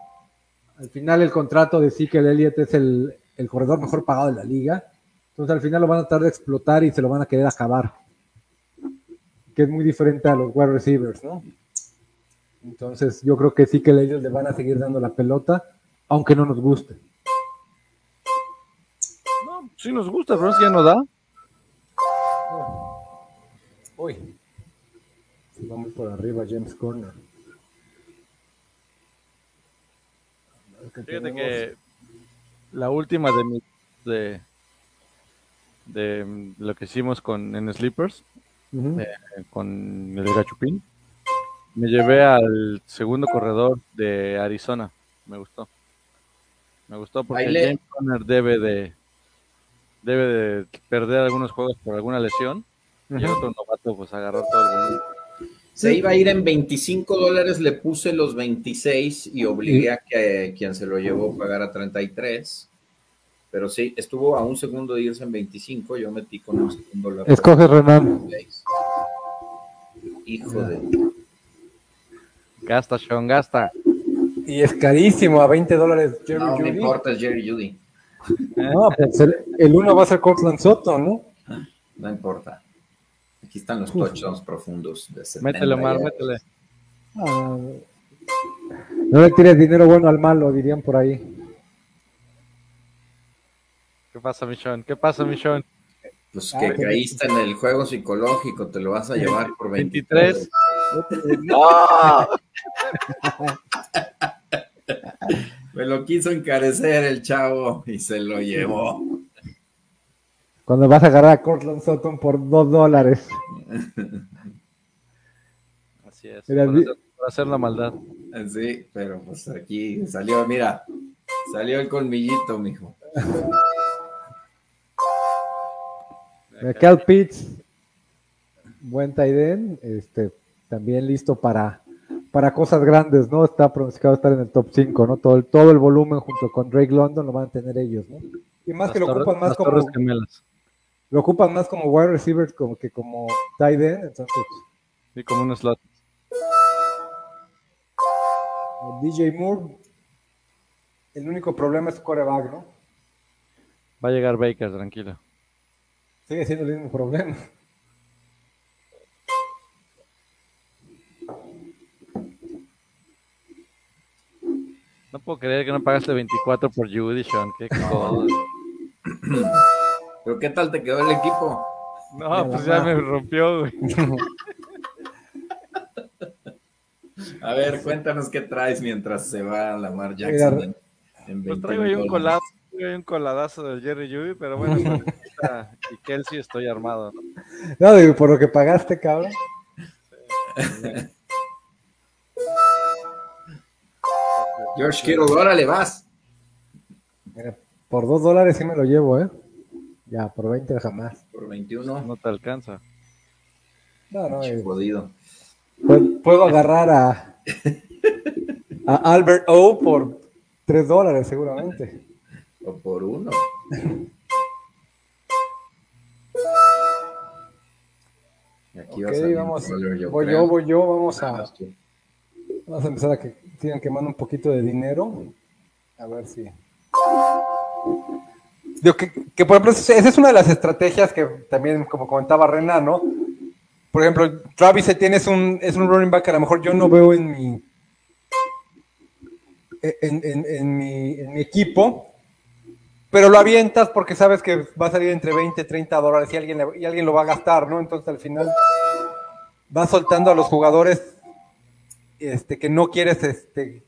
Al final el contrato de Ezekiel Elliott es el, el corredor mejor pagado de la liga. Entonces al final lo van a tratar de explotar y se lo van a querer acabar. Que es muy diferente a los wide receivers, ¿no? Entonces yo creo que sí que ellos le van a seguir dando la pelota, aunque no nos guste. No, sí nos gusta, pero es que ya no da. Uy. Vamos por arriba, James Corner. Fíjate que la última de mi de, de mm, lo que hicimos con en Sleepers, eh, con el Gachupín, me llevé al segundo corredor de Arizona. Me gustó. Me gustó porque Bailé. James Conner debe de debe de perder algunos juegos por alguna lesión y el otro novato pues agarrar todo el volumen. Se iba a ir en 25 dólares, le puse los 26 y obligué a que quien se lo llevó pagara 33. Pero sí, estuvo a un segundo de irse en 25, yo metí con un segundo la Escoge Renan. 26. Hijo de... Gasta, Sean, gasta. Y es carísimo, a 20 dólares Jerry No me Jeudy. importa, es Jerry Judy. No, pues el, el uno va a ser Cortland Sutton, ¿no? No importa. Aquí están los touchdowns profundos de 70 Métele, Omar, yardas. métele. Ah, no le tires dinero bueno al malo, dirían por ahí. ¿Qué pasa, Michón? ¿Qué pasa, Michón? Pues Ah, que caíste en el juego psicológico, te lo vas a llevar por 23. 23. ¡No! Me lo quiso encarecer el chavo y se lo llevó. Cuando vas a agarrar a Cortland Sutton por dos dólares. Así es. Mira, por, hacer, por hacer la maldad. Sí, pero pues aquí salió, mira, salió el colmillito, mijo. Cal Pitts, buen tight end, este, también listo para, para cosas grandes, ¿no? Está pronosticado estar en el top 5, ¿no? Todo el, todo el volumen junto con Drake London lo van a tener ellos, ¿no? Y más que lo torres- ocupan más como lo ocupan más como wide receiver como que como tight end, entonces Sí, como un slot. DJ Moore, el único problema es coreback, ¿no? Va a llegar Baker, tranquilo. Sigue siendo el mismo problema. No puedo creer que no pagaste 24 por Judy, Sean. Qué codo. Pero ¿qué tal te quedó el equipo? No, pues ya me rompió, güey. A ver, cuéntanos qué traes mientras se va Lamar Jackson en, en Pues 21 traigo ahí un dólares. Ahí un coladazo del Jerry Judy, pero bueno, y Kelsey estoy armado. ¿no? No, digo, por lo que pagaste, cabrón. George Kittle, órale, vas. Mira, por dos dólares sí me lo llevo, ¿eh? Ya, por 20 jamás. Por 21. No te alcanza. No, no, eh, Jodido. puedo, puedo agarrar a, a Albert O por 3 dólares seguramente. O por uno. Y aquí va vamos, yo voy creo. yo, voy yo, vamos a, vamos a empezar a que sigan quemando un poquito de dinero. A ver si... Digo que, que, por ejemplo, esa es una de las estrategias que también, como comentaba Renan, ¿no? Por ejemplo, Travis Etienne es un, es un running back que a lo mejor yo no veo en mi, en, en- en mi, en mi equipo, pero lo avientas porque sabes que va a salir entre 20 y 30 dólares y alguien, le- y alguien lo va a gastar, ¿no? Entonces al final vas soltando a los jugadores este, que no quieres, este,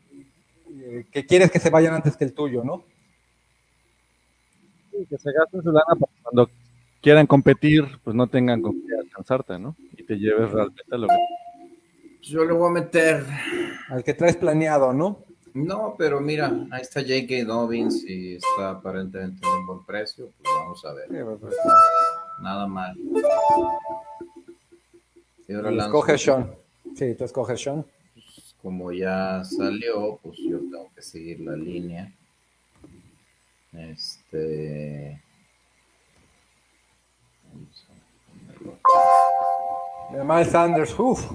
eh, que quieres que se vayan antes que el tuyo, ¿no? Sí, que se gasten su lana para cuando quieran competir, pues no tengan con qué alcanzarte, ¿no? Y te lleves realmente lo que... Yo le voy a meter. Al que traes planeado, ¿no? No, pero mira, ahí está J.K. Dobbins y está aparentemente en un buen precio. Pues vamos a ver. Nada mal. Y ahora lanzo- Escoge Sean. Sí, tú escoges Sean. como ya salió, pues yo tengo que seguir la línea. Este. vamos a. Miles Sanders, uff.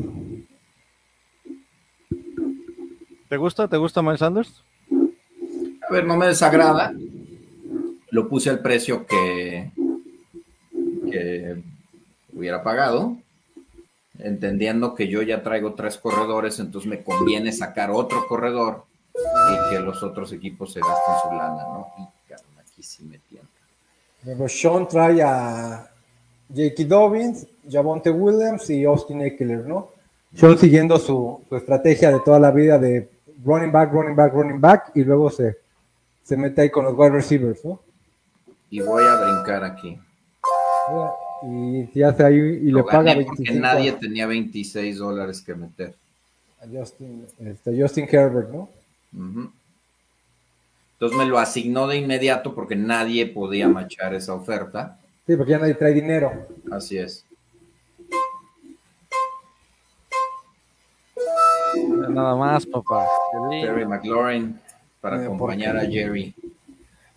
¿Te gusta? ¿Te gusta Miles Sanders? A ver, no me desagrada. Lo puse al precio que, que hubiera pagado, entendiendo que yo ya traigo tres corredores, entonces me conviene sacar otro corredor y que los otros equipos se gasten su lana, ¿no? Y caramba, aquí sí me tienta. Luego Sean trae a J.K. Dobbins, Javonte Williams y Austin Eckler, ¿no? Sean siguiendo su, su estrategia de toda la vida de running back, running back, running back, y luego se, se mete ahí con los wide receivers, ¿no? Y voy a brincar aquí. Y se hace ahí y Lo le paga porque 25 nadie tenía 26 dólares que meter. a Justin, este, Justin Herbert, ¿no? Entonces me lo asignó de inmediato porque nadie podía machar esa oferta. Sí, porque ya nadie trae dinero. Así es. Nada más, papá. Terry McLaurin para Eh, acompañar a Jerry.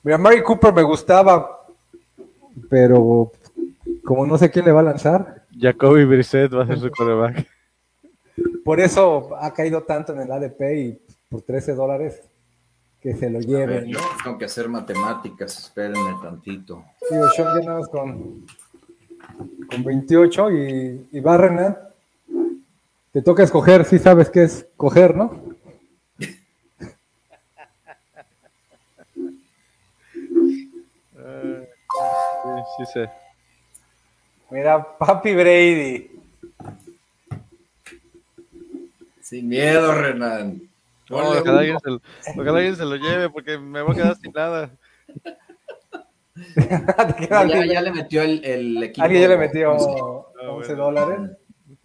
Mira, Mary Cooper me gustaba, pero como no sé quién le va a lanzar, Jacoby Brissett va a ser su coreback. por eso ha caído tanto en el ADP y por 13 dólares que se lo A ver, lleven. yo tengo que hacer matemáticas, espérenme tantito. Digo, Sean ya nada más con con 28 y, y va Renan. Te toca escoger, sí sabes qué es coger, ¿no? Sí, sí sé. Mira, Papi Brady. Sin miedo, Renan. No, Ponle ojalá, alguien se, lo- ojalá alguien se lo lleve porque me voy a quedar sin nada. Ya, ya le metió el, el equipo. Alguien ya le metió once. 11 dólares.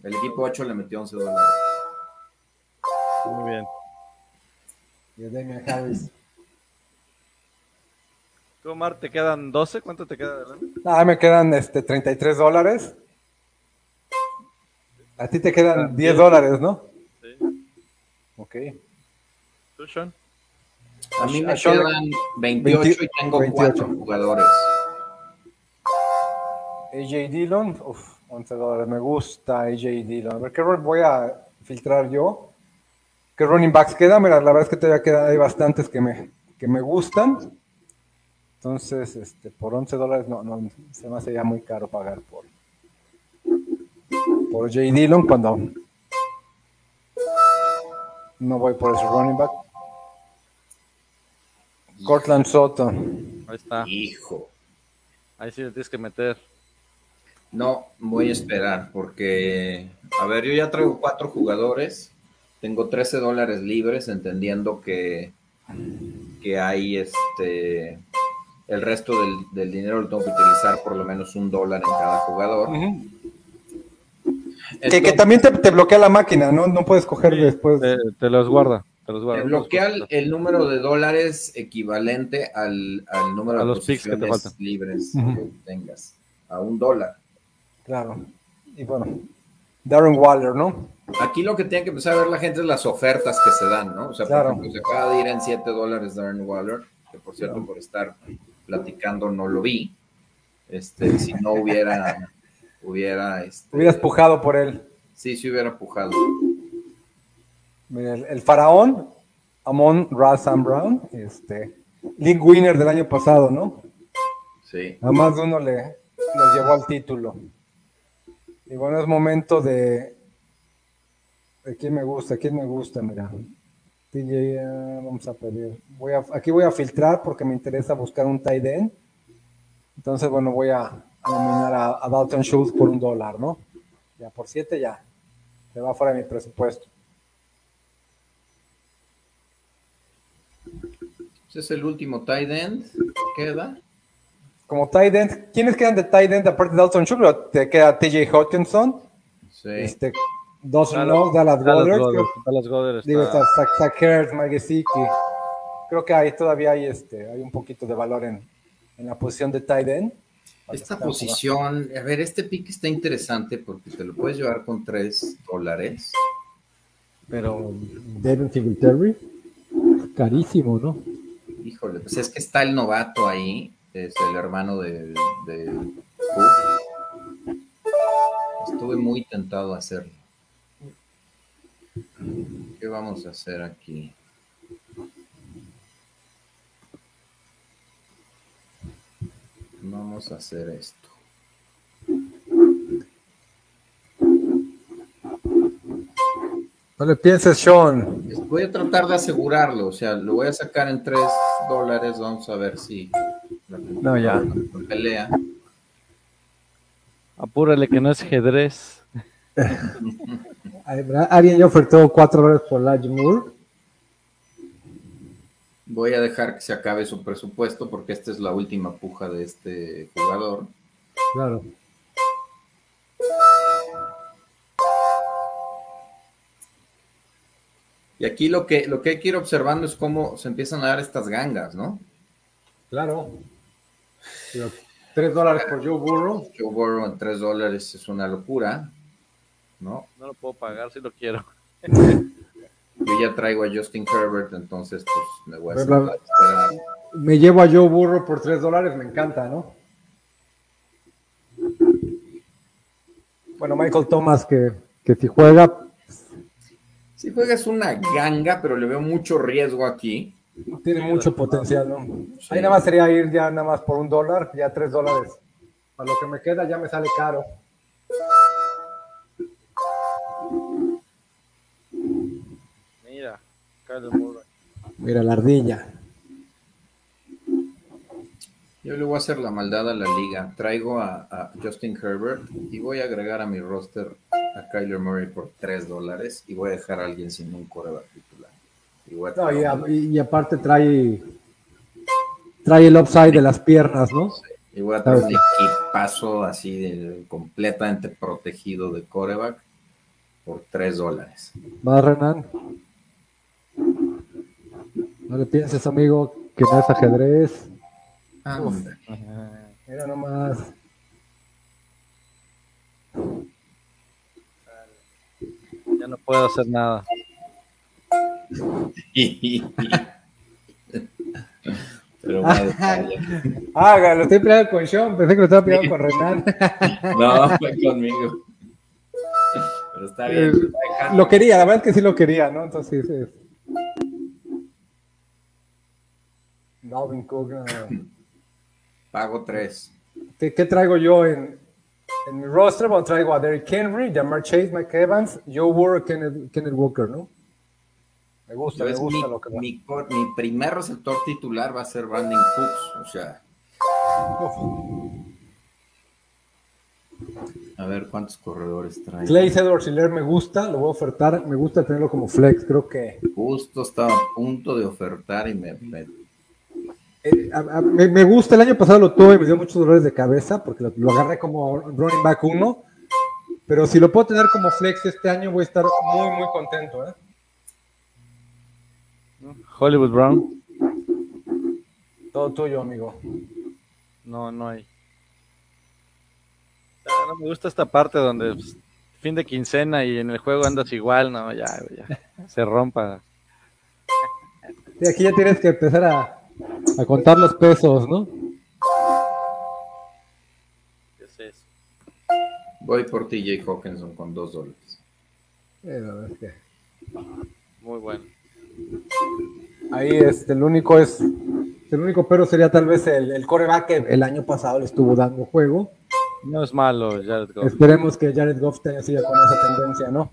El equipo 8 le metió 11 dólares. Muy bien. Y Damian Harris. ¿Tú, Omar, te quedan 12? ¿Cuánto te queda? Ah, me quedan este, 33 dólares. A ti te quedan 10 dólares, ¿no? Sí. Ok. ¿Tú, Sean? A mí A me quedan 28 y tengo 28. 4 jugadores. AJ Dillon, uf, 11 dólares. Me gusta AJ Dillon. A ver, ¿qué rol voy a filtrar yo? ¿Qué running backs queda? Mira, la verdad es que todavía quedan, hay bastantes que me, que me gustan. Entonces, este, por 11 dólares no, no, se me hace ya muy caro pagar por, por J. Dillon cuando no voy por ese running back. Cortland Soto. Ahí está. Hijo. Ahí sí le tienes que meter. No, voy a esperar porque, a ver, yo ya traigo cuatro jugadores, tengo 13 dólares libres, entendiendo que, que hay este, el resto del, del dinero lo tengo que utilizar por lo menos un dólar en cada jugador. Que, que también te, te bloquea la máquina, ¿no? No puedes coger después. Te, te los guarda. Te los guarda. Te bloquea el, el número de dólares equivalente al, al número A de los picks que te posiciones faltan. libres que tengas, a un dólar. Claro. Y bueno, Darren Waller, ¿no? Aquí lo que tiene que empezar a ver la gente es las ofertas que se dan, ¿no? O sea, Claro. por ejemplo, se acaba de ir en 7 dólares Darren Waller, que por cierto, por estar platicando no lo vi. Este, si no hubiera, hubiera, este, Hubieras pujado por él. sí, sí hubiera pujado. Mira, el, el faraón, Amon Razan Brown, este, League Winner del año pasado, ¿no? Sí. A más de uno le los llevó al título. Y bueno, es momento de. ¿De quién me gusta? ¿Quién me gusta? Mira. TJ, ah, vamos a pedir. Voy a, aquí voy a filtrar porque me interesa buscar un tight end. Entonces, bueno, voy a, nominar a, a Dalton Schultz por un dólar, ¿no? Ya por siete, ya. Se va fuera de mi presupuesto. Ese es el último tight end que queda. Como tight end, ¿quiénes quedan de tight end aparte de Dalton Schultz? Te queda TJ Hawkinson, Sí. este, Dawson Knox, Dallas Dallas Goddard, Dallas Goddard Digo, está- está Zach, Mike Gesicki. Creo que ahí todavía hay, este, hay un poquito de valor en, en la posición de tight end. Esta Está posición, a ver, este pick está interesante porque te lo puedes llevar con 3 dólares. Pero Devin Singletary, carísimo, ¿no? Híjole, pues es que está el novato ahí, es el hermano de. Estuve muy tentado a hacerlo. ¿Qué vamos a hacer aquí? Vamos a hacer esto. No le pienses, Sean. Voy a tratar de asegurarlo, o sea, lo voy a sacar en 3 dólares, vamos a ver si No, ya. pelea. Apúrale que no es ajedrez. Alguien ya ofertó 4 dólares por Lodge Moore. Voy a dejar que se acabe su presupuesto porque esta es la última puja de este jugador. Claro. Y aquí lo que, lo que hay que ir observando es cómo se empiezan a dar estas gangas, ¿no? Claro. 3 dólares por Joe Burrow. Joe Burrow en 3 dólares es una locura, ¿no? No lo puedo pagar si lo quiero. Yo ya traigo a Justin Herbert, entonces pues me voy a esperar. Me llevo a Joe Burrow por 3 dólares, me encanta, ¿no? Bueno, Michael Thomas, que, que si juega, Si juegas una ganga, pero le veo mucho riesgo aquí. Tiene mucho potencial, ¿no? Ahí nada más sería ir ya nada más por un dólar, ya tres dólares. Para lo que me queda ya me sale caro. Mira, Kyler Murray. Mira, la ardilla. Yo le voy a hacer la maldad a la liga. Traigo a, a Justin Herbert y voy a agregar a mi roster a Kyler Murray por 3 dólares y voy a dejar a alguien sin un coreback No, y, a- aparte trae trae el upside de las piernas, ¿no? y voy a traer un equipazo así de, completamente protegido de coreback por 3 dólares. Va Renan. No le pienses, amigo, que no es ajedrez. Anda. Mira nomás. Ya no puedo hacer nada. Pero detalle. Ah, lo estoy peleando con Sean. Pensé que lo estaba peleando con Renan. No, fue conmigo. Pero está bien. Eh, Lo quería, la verdad es que sí lo quería, ¿no? Entonces, eh, Dalvin Cook. Pago 3. ¿Qué, qué traigo yo en, en mi roster? Bueno, traigo a Derrick Henry, Jamar Chase, Mike Evans, Joe Burrow, Kenneth, Kenneth Walker, ¿no? Me gusta, me mi, gusta lo que va. mi, mi primer receptor titular va a ser Brandon Cooks. O sea, a ver cuántos corredores trae. Clay Edwards Hiller me gusta, lo voy a ofertar, me gusta tenerlo como flex, creo que Justo estaba a punto de ofertar y me, me- eh, a- a- me, me gusta. El año pasado lo tuve y me dio muchos dolores de cabeza porque lo, lo agarré como running back uno. Pero si lo puedo tener como flex este año, voy a estar muy, muy contento, ¿eh? Hollywood Brown. Todo tuyo, amigo. No, no hay. No me gusta esta parte donde pues, fin de quincena y en el juego andas igual, no, ya, ya. Se rompa. Sí, aquí ya tienes que empezar a, a contar los pesos, ¿no? ¿Qué es eso? voy por TJ Hawkinson con 2 dólares. Eh, la verdad es que- Muy bueno. Ahí este, el único es El único pero sería tal vez el, el coreback que el año pasado le estuvo dando juego. No es malo, Jared Goff. Esperemos que Jared Goff tenga siga con esa tendencia, ¿no?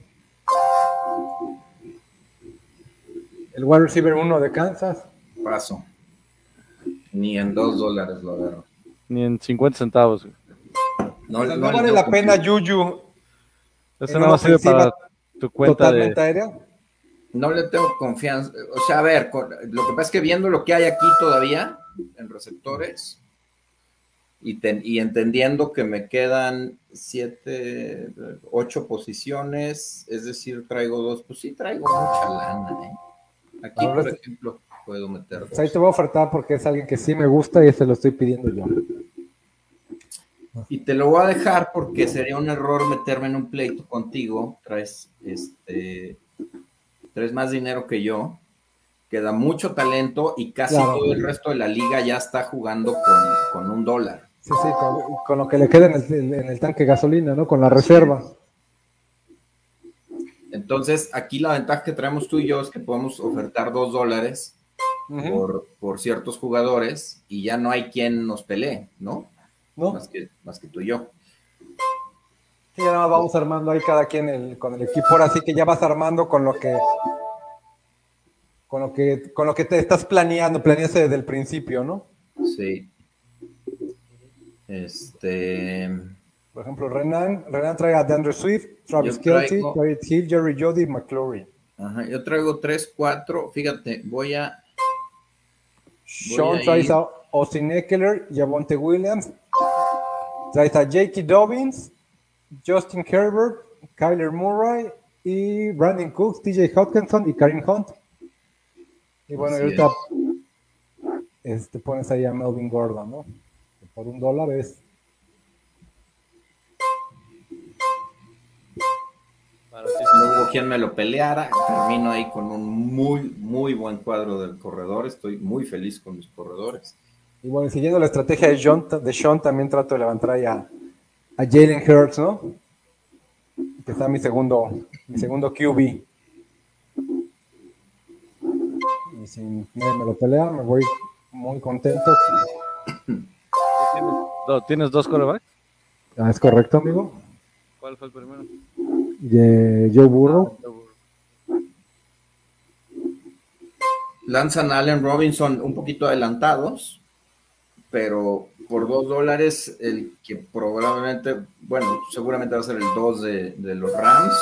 el wide receiver 1 de Kansas. Paso. Ni en 2 dólares lo agarro. Ni en 50 centavos. No, No, no le vale la pena. Juju Eso no una sirve ofensiva para tu cuenta totalmente de. aérea. No le tengo confianza. O sea, a ver, con- lo que pasa es que viendo lo que hay aquí todavía en receptores y, ten- y entendiendo que me quedan siete, ocho posiciones, es decir, traigo dos, pues sí traigo mucha lana. ¿eh? Aquí, Ahora por ejemplo, puedo meter Pues ahí dos. te voy a ofertar porque es alguien que sí me gusta y ese lo estoy pidiendo yo. Y te lo voy a dejar porque sería un error meterme en un pleito contigo. Traes, este, traes más dinero que yo. Queda mucho talento y casi Claro. todo el resto de la liga ya está jugando con, con un dólar. Sí, sí, con, con lo que le queda en el, en el tanque de gasolina, ¿no? Con la reserva. Entonces, aquí la ventaja que traemos tú y yo es que podemos ofertar dos dólares por, por ciertos jugadores y ya no hay quien nos pelee, ¿no? ¿No? Más que, más que tú y yo. Ya nada más vamos armando ahí cada quien el- con el equipo. Ahora sí que ya vas armando con lo que con lo que con lo que te estás planeando, planeaste desde el principio, ¿no? Sí. Este. Por ejemplo, Renan, Renan trae a DeAndre Swift, Travis traigo- David Hill, Jerry Jody y McClory. Ajá, yo traigo 3, 4. Fíjate, voy a. Sean a traes ir- a Austin Eckler, Javonte Williams, traes a J.K. Dobbins, Justin Herbert, Kyler Murray y Brandon Cooks, TJ Hawkinson y Karim Hunt. Y bueno, Así ahorita este, pones ahí a Melvin Gordon, ¿no? Que Por un dólar es Para ti. No hubo quien me lo peleara. Termino ahí con un muy, muy buen cuadro del corredor. Estoy muy feliz con mis corredores. Y bueno, siguiendo la estrategia de Sean, de Sean, también trato de levantar ahí a, a Jalen Hurts, ¿no? Que está mi segundo, mi segundo QB. Y si nadie me lo pelea, me voy muy contento. ¿Tienes, do- ¿Tienes dos corebacks? Ah, es correcto, amigo. ¿Cuál fue el primero? De Joe Burrow. Lanzan a Allen Robinson un poquito adelantados, pero por dos dólares, el que probablemente, bueno, seguramente va a ser el 2 de, de los Rams.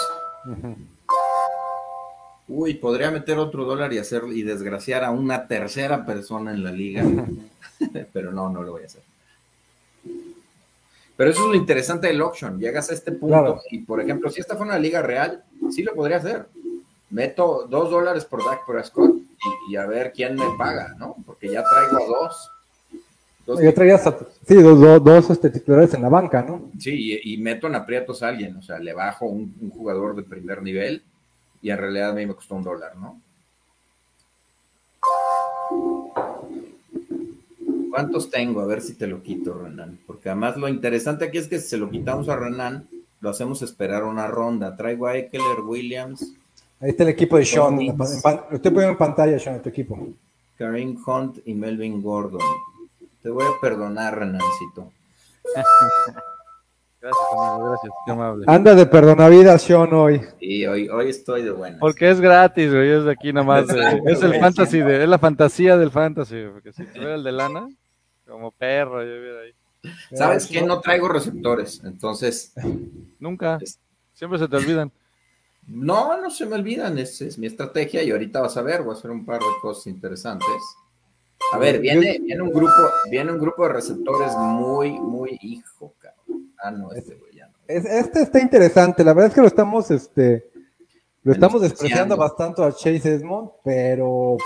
Uy, podría meter otro dólar y hacer y desgraciar a una tercera persona en la liga. pero no, no lo voy a hacer. Pero eso es lo interesante del auction. Llegas a este punto Claro. y, por ejemplo, si esta fuera una liga real, sí lo podría hacer. Meto dos dólares por Dak Prescott y, y a ver quién me paga, ¿no? Porque ya traigo a dos. Dos- Yo traía hasta- sí, dos, dos, dos, este, titulares en la banca, ¿no? Sí, y, y meto en aprietos a alguien, o sea, le bajo un, un jugador de primer nivel y en realidad a mí me costó un dólar, ¿no? ¿Cuántos tengo? A ver si te lo quito, Renan. Porque además lo interesante aquí es que si se lo quitamos a Renan, lo hacemos esperar una ronda. Traigo a Eckler, Williams, Ahí está el equipo de Sean. Lo estoy poniendo en pantalla, Sean, tu equipo. Kareem Hunt y Melvin Gordon. Te voy a perdonar, Renancito. Gracias, amigo, gracias, qué amable. Anda de perdonavidas, Sean, hoy. Y hoy, hoy estoy de buenas. Porque es gratis, güey, es de aquí nomás. de- es el fantasy, de, es la fantasía del fantasy, porque si tuviera el de lana, como perro, yo hubiera ahí. ¿Sabes qué? No traigo receptores, entonces Nunca, siempre se te olvidan. No, no se me olvidan, es, es mi estrategia y ahorita vas a ver, voy a hacer un par de cosas interesantes. A ver, viene, viene un grupo, viene un grupo de receptores muy, muy hijo, cabrón. Ah, no, este güey ya no. Es- Este está interesante, la verdad es que lo estamos, este, lo estamos despreciando bastante a Chase Edmond, pero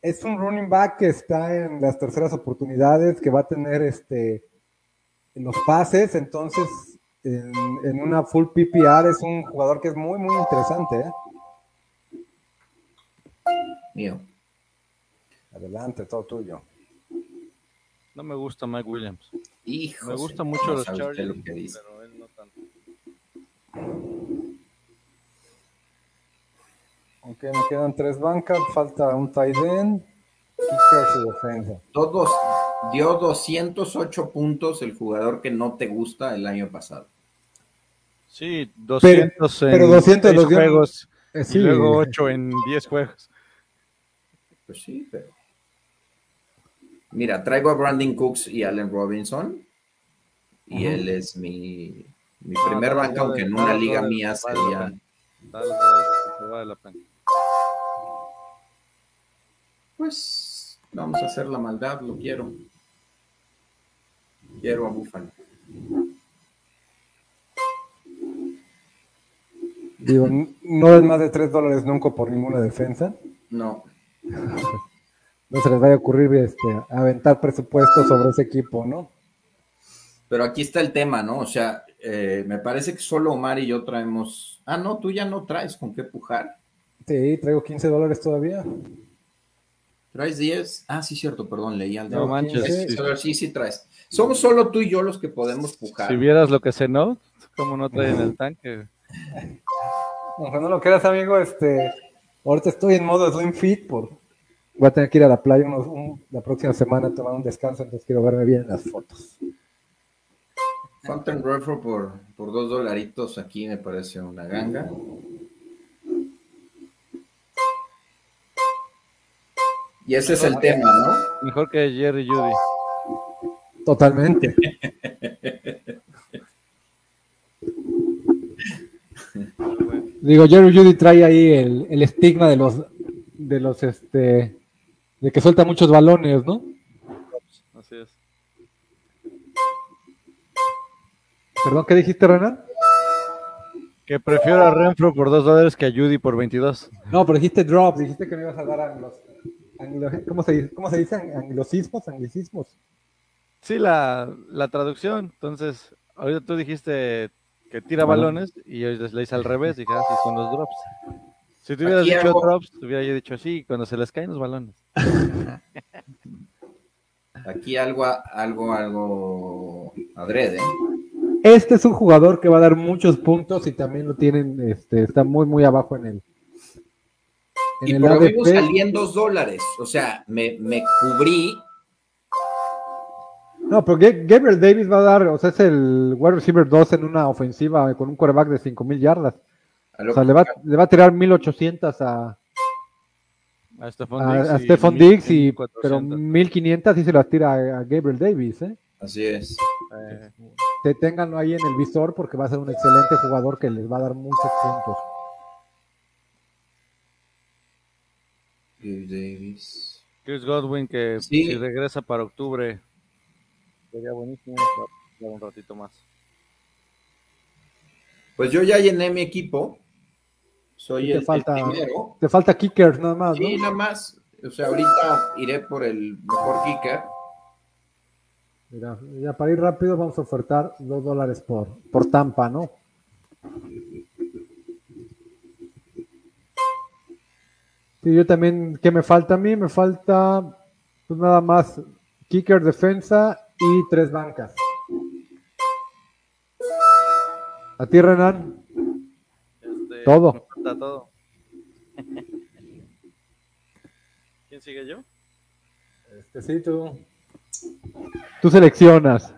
es un running back que está en las terceras oportunidades, que va a tener este los pases, entonces en, en una full PPR es un jugador que es muy, muy interesante. ¿eh? Mío. Adelante, todo tuyo. No me gusta Mike Williams. Hijo. Me gustan señor, mucho no los Chargers, lo que dice. pero él no tanto. Ok, me quedan tres bancas, falta un tight end, kickers y defensa. Todos, dio 208 puntos el jugador que no te gusta el año pasado. Sí, 200 en pero 200 seis los dio- juegos Eh, y sí, luego 8 en 10 juegos. Pues sí, pero. Mira, traigo a Brandon Cooks y Allen Robinson. Y él es mi, mi Ah, primer vale, banca, aunque en una liga vale, mía sería. la pena. Pues vamos a hacer la maldad, lo quiero. Quiero a Buffalo. digo, Digo, no es más de tres dólares nunca por ninguna defensa. No, no se les vaya a ocurrir este, aventar presupuesto sobre ese equipo, ¿no? pero aquí está el tema, ¿no? O sea, eh, me parece que solo Omar y yo traemos. Ah, no, tú ya no traes con qué pujar. Sí, traigo 15 dólares todavía. ¿Traes 10? Ah, sí, cierto, perdón, leí al No de- manches. sí. sí. Sí, sí, sí traes. Somos solo tú y yo los que podemos pujar. Si vieras lo que se no, como no trae en el tanque. Aunque no lo creas, amigo, este, Ahorita estoy en modo Slim Fit por... Voy a tener que ir a la playa unos- un- la próxima semana a tomar un descanso, entonces quiero verme bien en las fotos. Fountain Refer por, por dos dolaritos aquí me parece una ganga. Y ese es el tema, ¿no? Mejor que Jerry Judy. Totalmente. Digo, Jerry Judy trae ahí el, el estigma de los, de los, este, de que suelta muchos balones, ¿no? Así es. Perdón, ¿qué dijiste, Renan? Que prefiero a Renfro por 2 dólares que a Judy por 22. No, pero dijiste drop, dijiste que me ibas a dar anglos, anglo- ¿cómo, se, dice- ¿cómo se dice? Anglosismos, anglicismos. Sí, la, la traducción. Entonces, ahorita tú dijiste que tira balones y yo les le hice al revés. Dije, ah, sí, son los drops. Si tú hubieras dicho drops, te hubiera yo dicho sí, cuando se les caen los balones. Aquí algo, algo, algo adrede. Este es un jugador que va a dar muchos puntos y también lo tienen, este, está muy, muy abajo en el. En Y el por lo salí en dos dólares. O sea, me, me cubrí No, pero Ga- Gabriel Davis va a dar, o sea, es el wide receiver 2 en una ofensiva con un quarterback de 5000 yardas. A lo O sea, le va, le va a tirar 1800 a, A Stephon Diggs. a y Stephon Diggs, y, 1400. pero 1500 sí se las tira a, a Gabriel Davis. ¿eh? Así es. Eh, Te ténganlo ahí en el visor porque va a ser un excelente jugador que les va a dar muchos puntos. Gabe Davis. Chris Godwin, que Sí. si regresa para octubre, sería buenísimo. un ratito más. Pues yo ya llené mi equipo. Soy Te el, el falta- primero. Te falta kickers nada más, ¿no? Sí, nada más. O sea, ahorita iré por el mejor kicker. Mira, ya para ir rápido vamos a ofertar 2 dólares por, por Tampa, ¿no? Sí, yo también, ¿qué me falta a mí? Me falta pues nada más kicker, defensa y tres bancas. ¿A ti, Renan? Este, Todo. me falta todo. ¿Quién sigue yo? Este sí, tú. Tú seleccionas.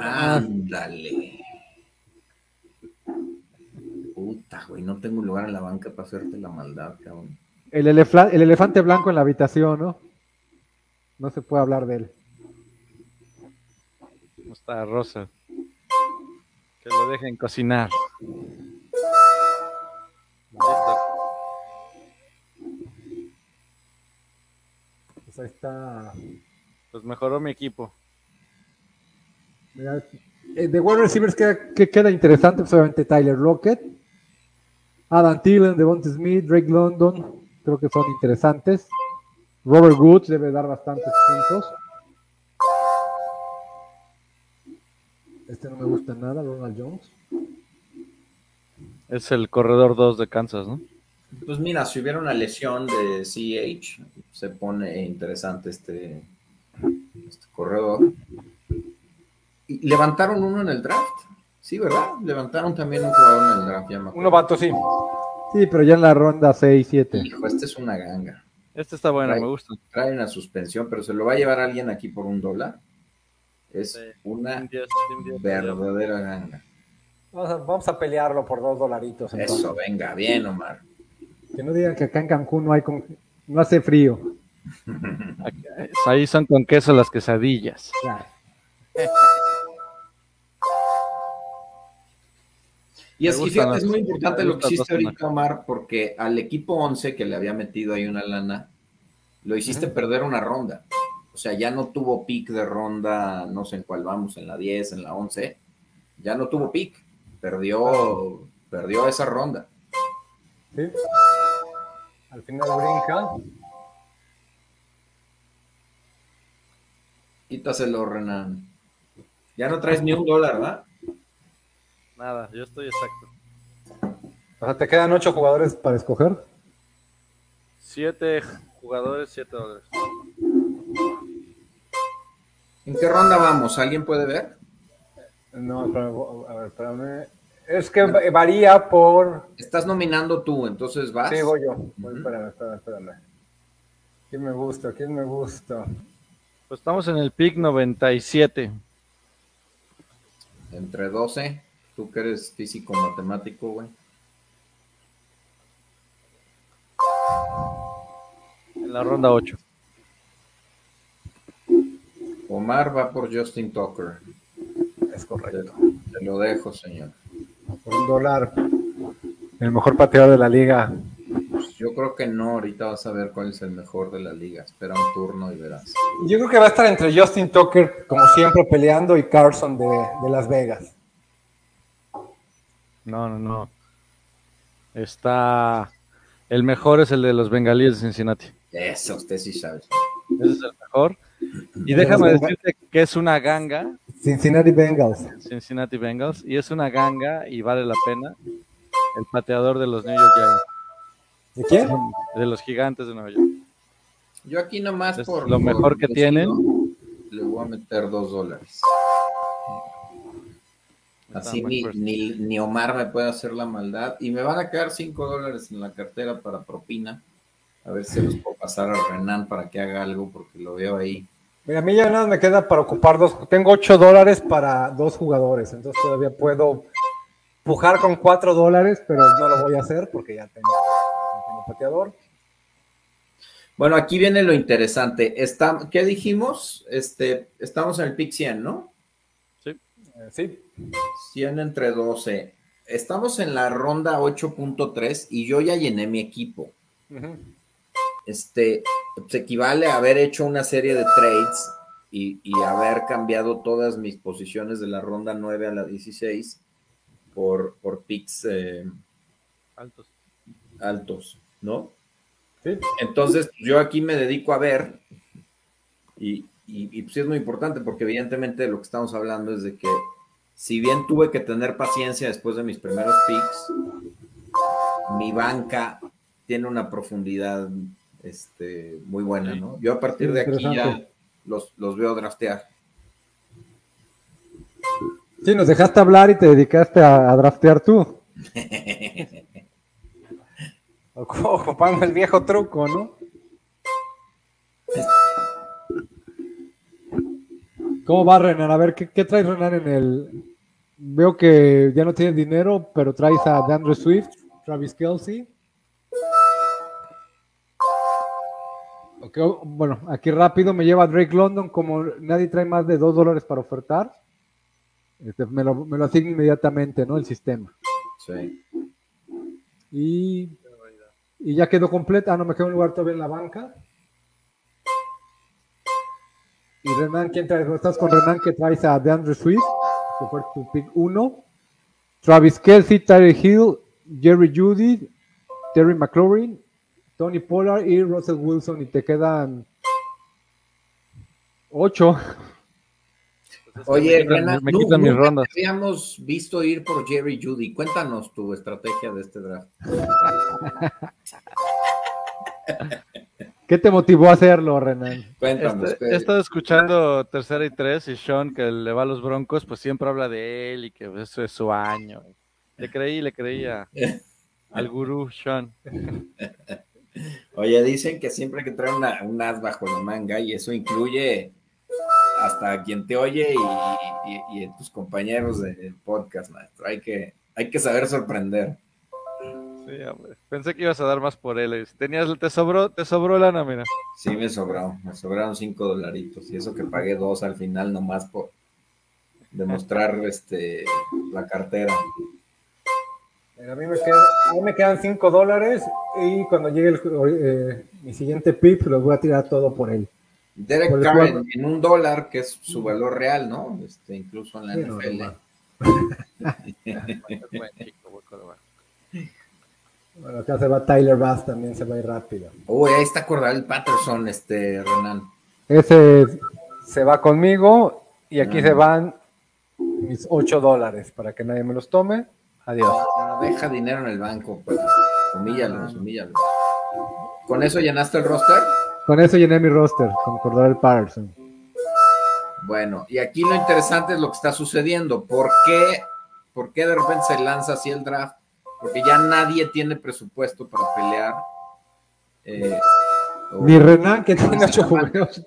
Ándale. Puta, güey, no tengo lugar en la banca para hacerte la maldad, cabrón. El, elefla- el elefante blanco en la habitación, ¿no? No se puede hablar de él. ¿Cómo está Rosa? Que lo dejen cocinar. Pues ahí está. Pues mejoró mi equipo. Mira, eh, de wide receivers que, que queda interesante, pues obviamente Tyler Lockett, Adam Thielen, Devonta Smith, Drake London, creo que son interesantes. Robert Woods debe dar bastantes puntos. Este no me gusta nada, Ronald Jones. Es el corredor 2 de Kansas, ¿no? Pues mira, si hubiera una lesión de CH, se pone interesante este, este corredor. Y levantaron uno en el draft. Sí, ¿verdad? Levantaron también un jugador en el draft. Ya me Un novato, sí. Sí, pero ya en la ronda 6, 7. Hijo, este es una ganga. Este está bueno, me gusta. Trae una suspensión, pero se lo va a llevar alguien aquí por un dólar. Es Sí. una Team 10, Team 10, verdadera ganga. Vamos a, vamos a pelearlo por dos dolaritos. entonces. Eso, venga, bien, Omar. Que no digan que acá en Cancún no hay con- no hace frío. Ahí son con queso las quesadillas. Ya. Y es, y fíjate, es muy importante lo que hiciste ahorita, Omar, porque al equipo 11 que le había metido ahí una lana, lo hiciste perder una ronda. O sea, ya no tuvo pick de ronda, no sé en cuál vamos, en la 10, en la 11. Ya no tuvo pick. Perdió, perdió esa ronda. Sí. Al final brinca. Quítaselo, Renan. Ya no traes ni un dólar, ¿verdad? Nada, yo estoy exacto. O sea, te quedan ocho jugadores. Para escoger. Siete jugadores, siete dólares. ¿En qué ronda vamos? ¿Alguien puede ver? No, a ver, espérame. Es que va- varía por. Estás nominando tú, entonces vas. Sí, voy yo. Voy, Ujú. espérame, espérame, espérame. ¿Quién me gusta? ¿Quién me gusta? Pues estamos en el pick 97. Entre 12. Tú que eres físico matemático, güey. En la ronda 8. Omar va por Justin Tucker. Es correcto. te lo dejo, señor. Por un dólar. El mejor pateador de la liga. Pues yo creo que no. Ahorita vas a ver cuál es el mejor de la liga. Espera un turno y verás. Yo creo que va a estar entre Justin Tucker, como siempre, peleando, y Carson de, de Las Vegas. No, no, no. Está. El mejor es el de los bengalíes de Cincinnati. Eso, usted sí sabe. Ese es el mejor. Y déjame decirte que es una ganga, Cincinnati Bengals. Cincinnati Bengals, y es una ganga y vale la pena. El pateador de los New York Giants, ¿De quién? de los gigantes de Nueva York. Yo aquí nomás Es por lo por mejor que vecino, tienen. Le voy a meter dos dólares. Así ni, ni, ni Omar me puede hacer la maldad. Y me van a quedar cinco dólares en la cartera para propina. A ver si los puedo pasar a Renan para que haga algo, porque lo veo ahí Mira, a mí ya nada me queda para ocupar dos. Tengo 8 dólares para dos jugadores, entonces todavía puedo pujar con 4 dólares, pero no lo voy a hacer porque ya tengo, ya tengo pateador. Bueno, aquí viene lo interesante. Está, ¿Qué dijimos? Este, estamos en el pick 100, ¿no? Eh, sí. 100 entre 12. Estamos en la ronda 8.3 y yo ya llené mi equipo. Ujú. Este, se equivale a haber hecho una serie de trades y, y haber cambiado todas mis posiciones de la ronda 9 a la 16 por, por picks eh, Altos. altos, ¿no? Sí. Entonces, yo aquí me dedico a ver, y, y, y, pues sí es muy importante, porque evidentemente lo que estamos hablando es de que si bien tuve que tener paciencia después de mis primeros picks, mi banca tiene una profundidad este, muy buena, ¿no? Yo a partir Sí, de aquí ya los, los veo draftear. Sí, nos dejaste hablar y te dedicaste a, a draftear tú. Ocupando el viejo truco, ¿no? ¿Cómo va Renan? A ver, ¿qué, qué traes Renan en el... Veo que ya no tienes dinero, pero traes a DeAndre Swift, Travis Kelsey. Ok, bueno, aquí rápido me lleva Drake London, como nadie trae más de 2 dólares para ofertar. este, me, lo, me lo asigna inmediatamente, ¿no? El sistema. Sí. Y, y ya quedó completa. Ah, no me queda un lugar todavía en la banca. Y Renan, ¿quién traes? Estás con Renan que traes a DeAndre Swift, que fue tu pick 1. Travis Kelsey, Tyre Hill, Jerry Judy, Terry McLaurin, Tony Pollard y Russell Wilson. Y te quedan 8. Oye, me quitan, Renan, me nu- quitan mis nunca rondas. te habíamos visto ir por Jerry Judy. Cuéntanos tu estrategia de este draft. ¿Qué te motivó a hacerlo, Renan? Cuéntanos. Este- ¿qué- he estado escuchando tercera y tres y Sean que le va a los broncos, pues siempre habla de él y que eso es su año. Le creí, le creía al gurú Sean. Oye, dicen que siempre hay que traer una, un as bajo la manga y eso incluye hasta quien te oye y, y- y tus compañeros del podcast, maestro. Hay que, hay que saber sorprender. Sí, hombre. Pensé que ibas a dar más por él. Tenías, te sobró, te sobró lana, mira. Sí, me sobró, me sobraron cinco dolaritos y eso que pagué dos al final nomás por demostrar este la cartera. A mí me, queda- a mí me quedan 5 dólares y cuando llegue el, eh, mi siguiente pick los voy a tirar todo por él. Derek Por el Carr en, cual- en un dólar, que es su valor real, ¿no? Este, incluso en la Sí, NFL. no. Bueno, acá se va Tyler Bass, también se va a ir rápido. Uy, ahí está Cordal Patterson, este, Renan. Ese es Se va conmigo y aquí Ah. se van mis 8 dólares para que nadie me los tome. Adiós. Deja dinero en el banco, pues. Humíllalos, humíllalos. ¿Con eso llenaste el roster? Con eso llené mi roster, con Cordell Patterson. Bueno, y aquí lo interesante es lo que está sucediendo. ¿Por qué, por qué de repente se lanza así el draft? Porque ya nadie tiene presupuesto para pelear. Eh, o- Mi Renan, que tiene ocho jugadores.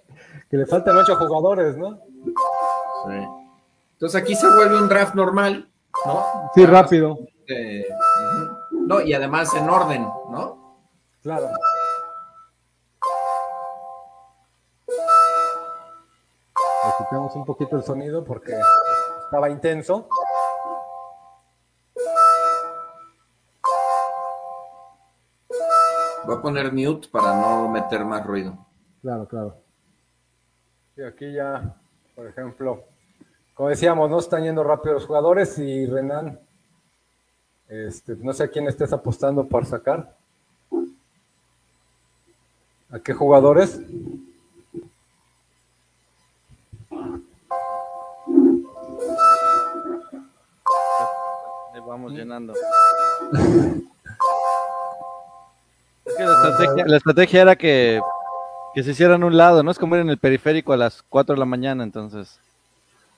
Que le faltan 8 jugadores, ¿no? Sí. Entonces aquí se vuelve un draft normal, ¿no? Sí, rápido. Eh, ujú. no, y además en orden, ¿no? Claro. Le quitamos un poquito el sonido porque estaba intenso. Voy a poner mute para no meter más ruido. Claro, claro. Y aquí ya, por ejemplo, como decíamos, no están yendo rápido los jugadores y Renan, este, no sé a quién estés apostando por sacar. ¿A qué jugadores? Ahí vamos llenando. Es que la estrategia, la estrategia era que, que se hicieran a un lado, ¿no? Es como ir en el periférico a las 4 de la mañana, entonces.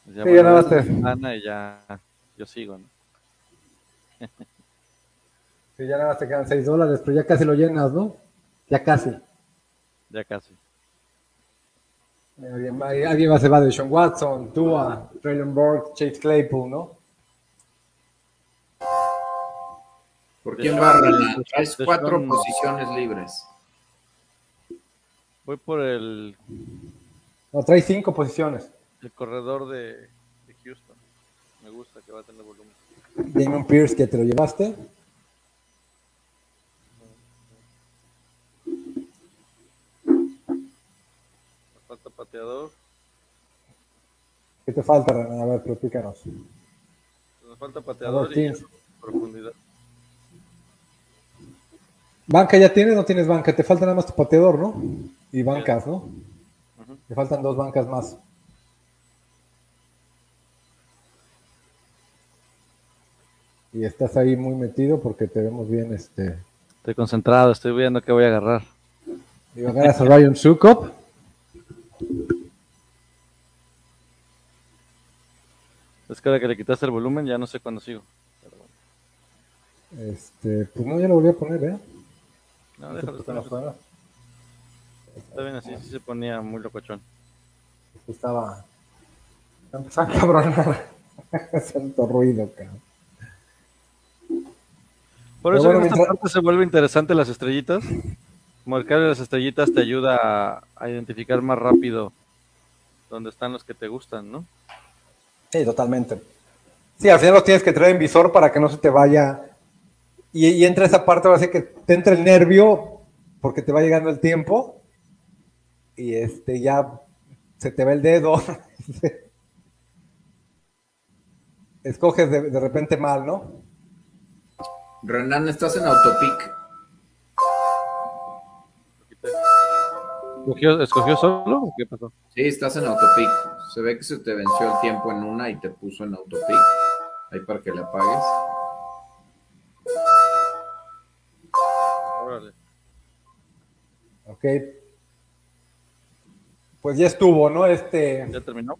Ya Sí, ya nada más esta te- semana y ya yo sigo, ¿no? Sí, ya nada más te quedan 6 dólares, pero ya casi lo llenas, ¿no? Ya casi. Ya casi. Alguien, más se va de Sean Watson, Tua, Traylon Burke, Chase Claypool, ¿no? ¿Por quién va, Renan? Traes cuatro posiciones libres. Voy por el, No, trae cinco posiciones. El corredor de, de Houston. Me gusta que va a tener volumen. Damon Pierce, que te lo llevaste. Me falta pateador. ¿Qué te falta? A ver, platícanos. Me falta pateador y profundidad. Banca ya tienes, no tienes banca. Te falta nada más tu pateador, ¿no? Y bancas, ¿no? Te faltan dos bancas más. Y estás ahí muy metido porque te vemos bien, este... Estoy concentrado, estoy viendo qué voy a agarrar. Digo, agarras a Ryan Sukop. Es que ahora que le quitaste el volumen ya no sé cuándo sigo. Pero bueno. Este, pues no, ya lo volví a poner, ¿eh? No, déjalo estar. Está bien así, sí se ponía muy locochón. estaba empezó a cabronar. Santo ruido, cabrón. Por eso bueno, en esta mientras- parte se vuelve interesante las estrellitas. Marcarle las estrellitas te ayuda a, identificar más rápido dónde están los que te gustan, ¿no? Sí, totalmente. Sí, al final los tienes que traer en visor para que no se te vaya. Y, y entra esa parte, ahora sí que te entra el nervio porque te va llegando el tiempo y este ya se te va el dedo. Escoges de, de repente mal, ¿no? Renan, estás en autopic. ¿Escogió, escogió solo o qué pasó? Sí, estás en autopic. Se ve que se te venció el tiempo en una y te puso en autopic. Ahí para que le apagues. Órale. Ok. Pues ya estuvo, ¿no? Este, ¿Ya terminó?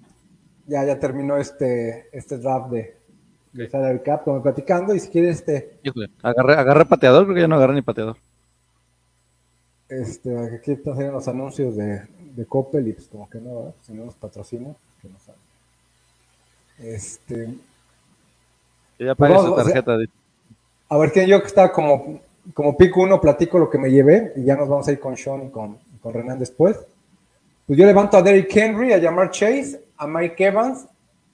ya, ya terminó este, este draft de, de salary cap, como platicando. Y si quieres, este, Híjole, agarré, agarré pateador, creo que ya no agarré ni pateador. Este, aquí están los anuncios de, de Coppel y pues como que no, ¿verdad? si no nos patrocina, que no sabe. Este, Que ya pagué Pues su vamos, o sea- tarjeta. a ver, que yo que estaba como, como pico uno, platico lo que me llevé y ya nos vamos a ir con Sean y con, con Renan después. Pues yo levanto a Derrick Henry, a Jamar Chase, a Mike Evans,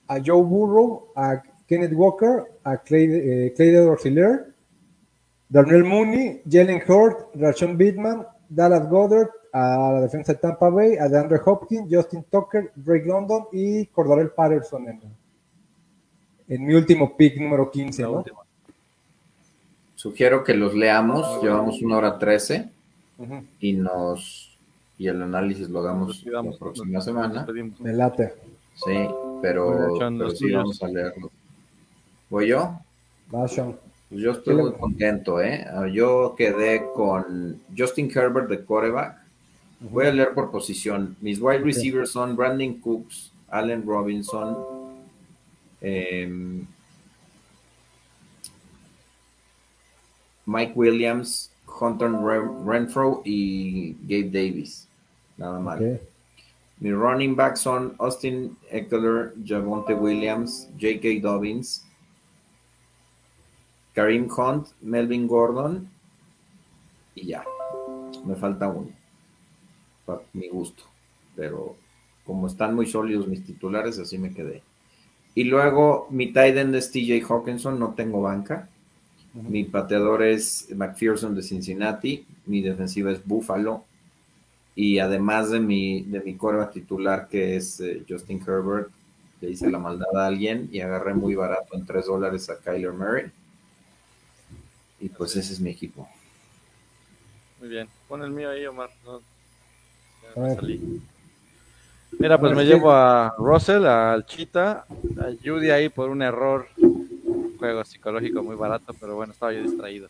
a Joe Burrow, a Kenneth Walker, a Clay, eh, Clay Orsiler, Darnell Mooney, Jalen Hurt, Rashon Bidman, Dallas Goddard, a la defensa de Tampa Bay, a DeAndre Hopkins, Justin Tucker, Drake London y Cordarel Patterson en, en mi último pick número 15, La ¿no? Sugiero que los leamos. Llevamos una hora trece Ujú, y nos y el análisis lo hagamos la próxima semana. Me late. Sí, pero, pero los sí vamos a leerlo. ¿Voy yo? Sean. Pues yo estoy ¿Qué le- muy contento, ¿eh? Yo quedé con Justin Herbert de quarterback. Voy a leer por posición. Mis wide receivers son Brandon Cooks, Allen Robinson, em, Mike Williams, Hunter Ren- Renfro y Gabe Davis. Nada mal. Ok. Mis running backs son Austin Eckler, Javonte Williams, J.K. Dobbins, Kareem Hunt, Melvin Gordon y ya. Me falta uno. Para mi gusto. Pero como están muy sólidos mis titulares, así me quedé. Y luego mi tight end es TJ Hawkinson, no tengo banca. Mi pateador es McPherson de Cincinnati. Mi defensiva es Buffalo. Y además de mi, de mi coreback titular, que es eh, Justin Herbert, le hice la maldad a alguien y agarré muy barato en 3 dólares a Kyler Murray. Y pues ese es mi equipo. Muy bien. Pon el mío ahí, Omar. No, ya me salí. Mira, pues me llevo a Russell, al Chita, a Judy ahí por un error. Un juego psicológico muy barato, pero bueno, estaba yo distraído.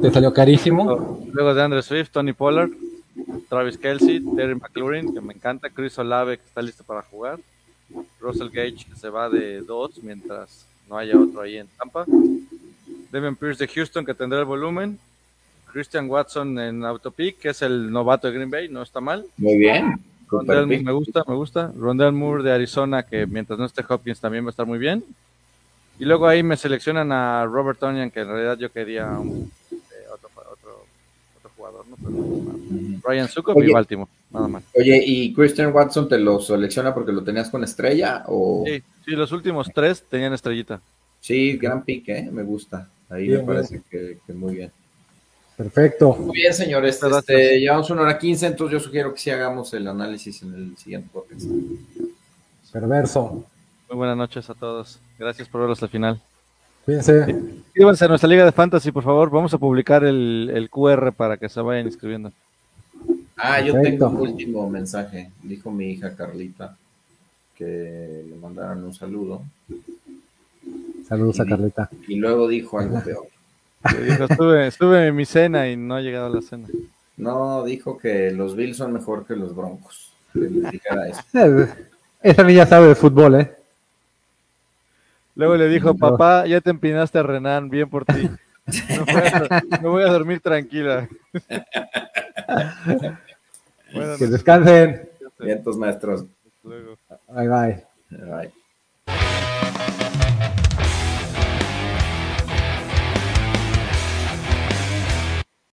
Te salió carísimo. Luego de Andre Swift, Tony Pollard, Travis Kelsey, Terry McLaurin, que me encanta, Chris Olave, que está listo para jugar, Russell Gage, que se va de dos mientras no haya otro ahí en Tampa, Devin Pierce de Houston, que tendrá el volumen, Christian Watson en autopic, que es el novato de Green Bay, no está mal, Muy bien. Rondell me gusta, me gusta. Rondell Moore de Arizona, que mientras no esté Hopkins también va a estar muy bien. Y luego ahí me seleccionan a Robert Tonyan, que en realidad yo quería un, eh, otro, otro, otro jugador, ¿no? Pero, Ujú. Ryan Oye. y Baltimore, nada más. Oye, ¿y Christian Watson te lo selecciona porque lo tenías con estrella? O... Sí, sí, los últimos tres tenían estrellita. Sí, gran pick, ¿eh? Me gusta. Ahí Bien, me parece que, que muy bien. Perfecto. Muy bien, señores. Este, llevamos una hora quince, entonces yo sugiero que sí hagamos el análisis en el siguiente podcast. Perverso. Muy buenas noches a todos. Gracias por verlos al final. Cuídense. Inscríbanse a nuestra Liga de Fantasy, por favor. Vamos a publicar el, el QR para que se vayan inscribiendo. Ah, yo Perfecto. tengo un último mensaje. Dijo mi hija Carlita que le mandaron un saludo. Saludos a Carlita. Y luego dijo algo peor. Dijo, estuve, estuve en mi cena y no ha llegado a la cena. No, dijo que los Bills son mejor que los Broncos. Que eso. Esa niña sabe de fútbol, ¿eh? Luego le dijo, papá, ya te empinaste a Renan, bien por ti. No voy a, no voy a dormir tranquila. Que descansen. Vientos maestros. Luego. Bye bye. Bye.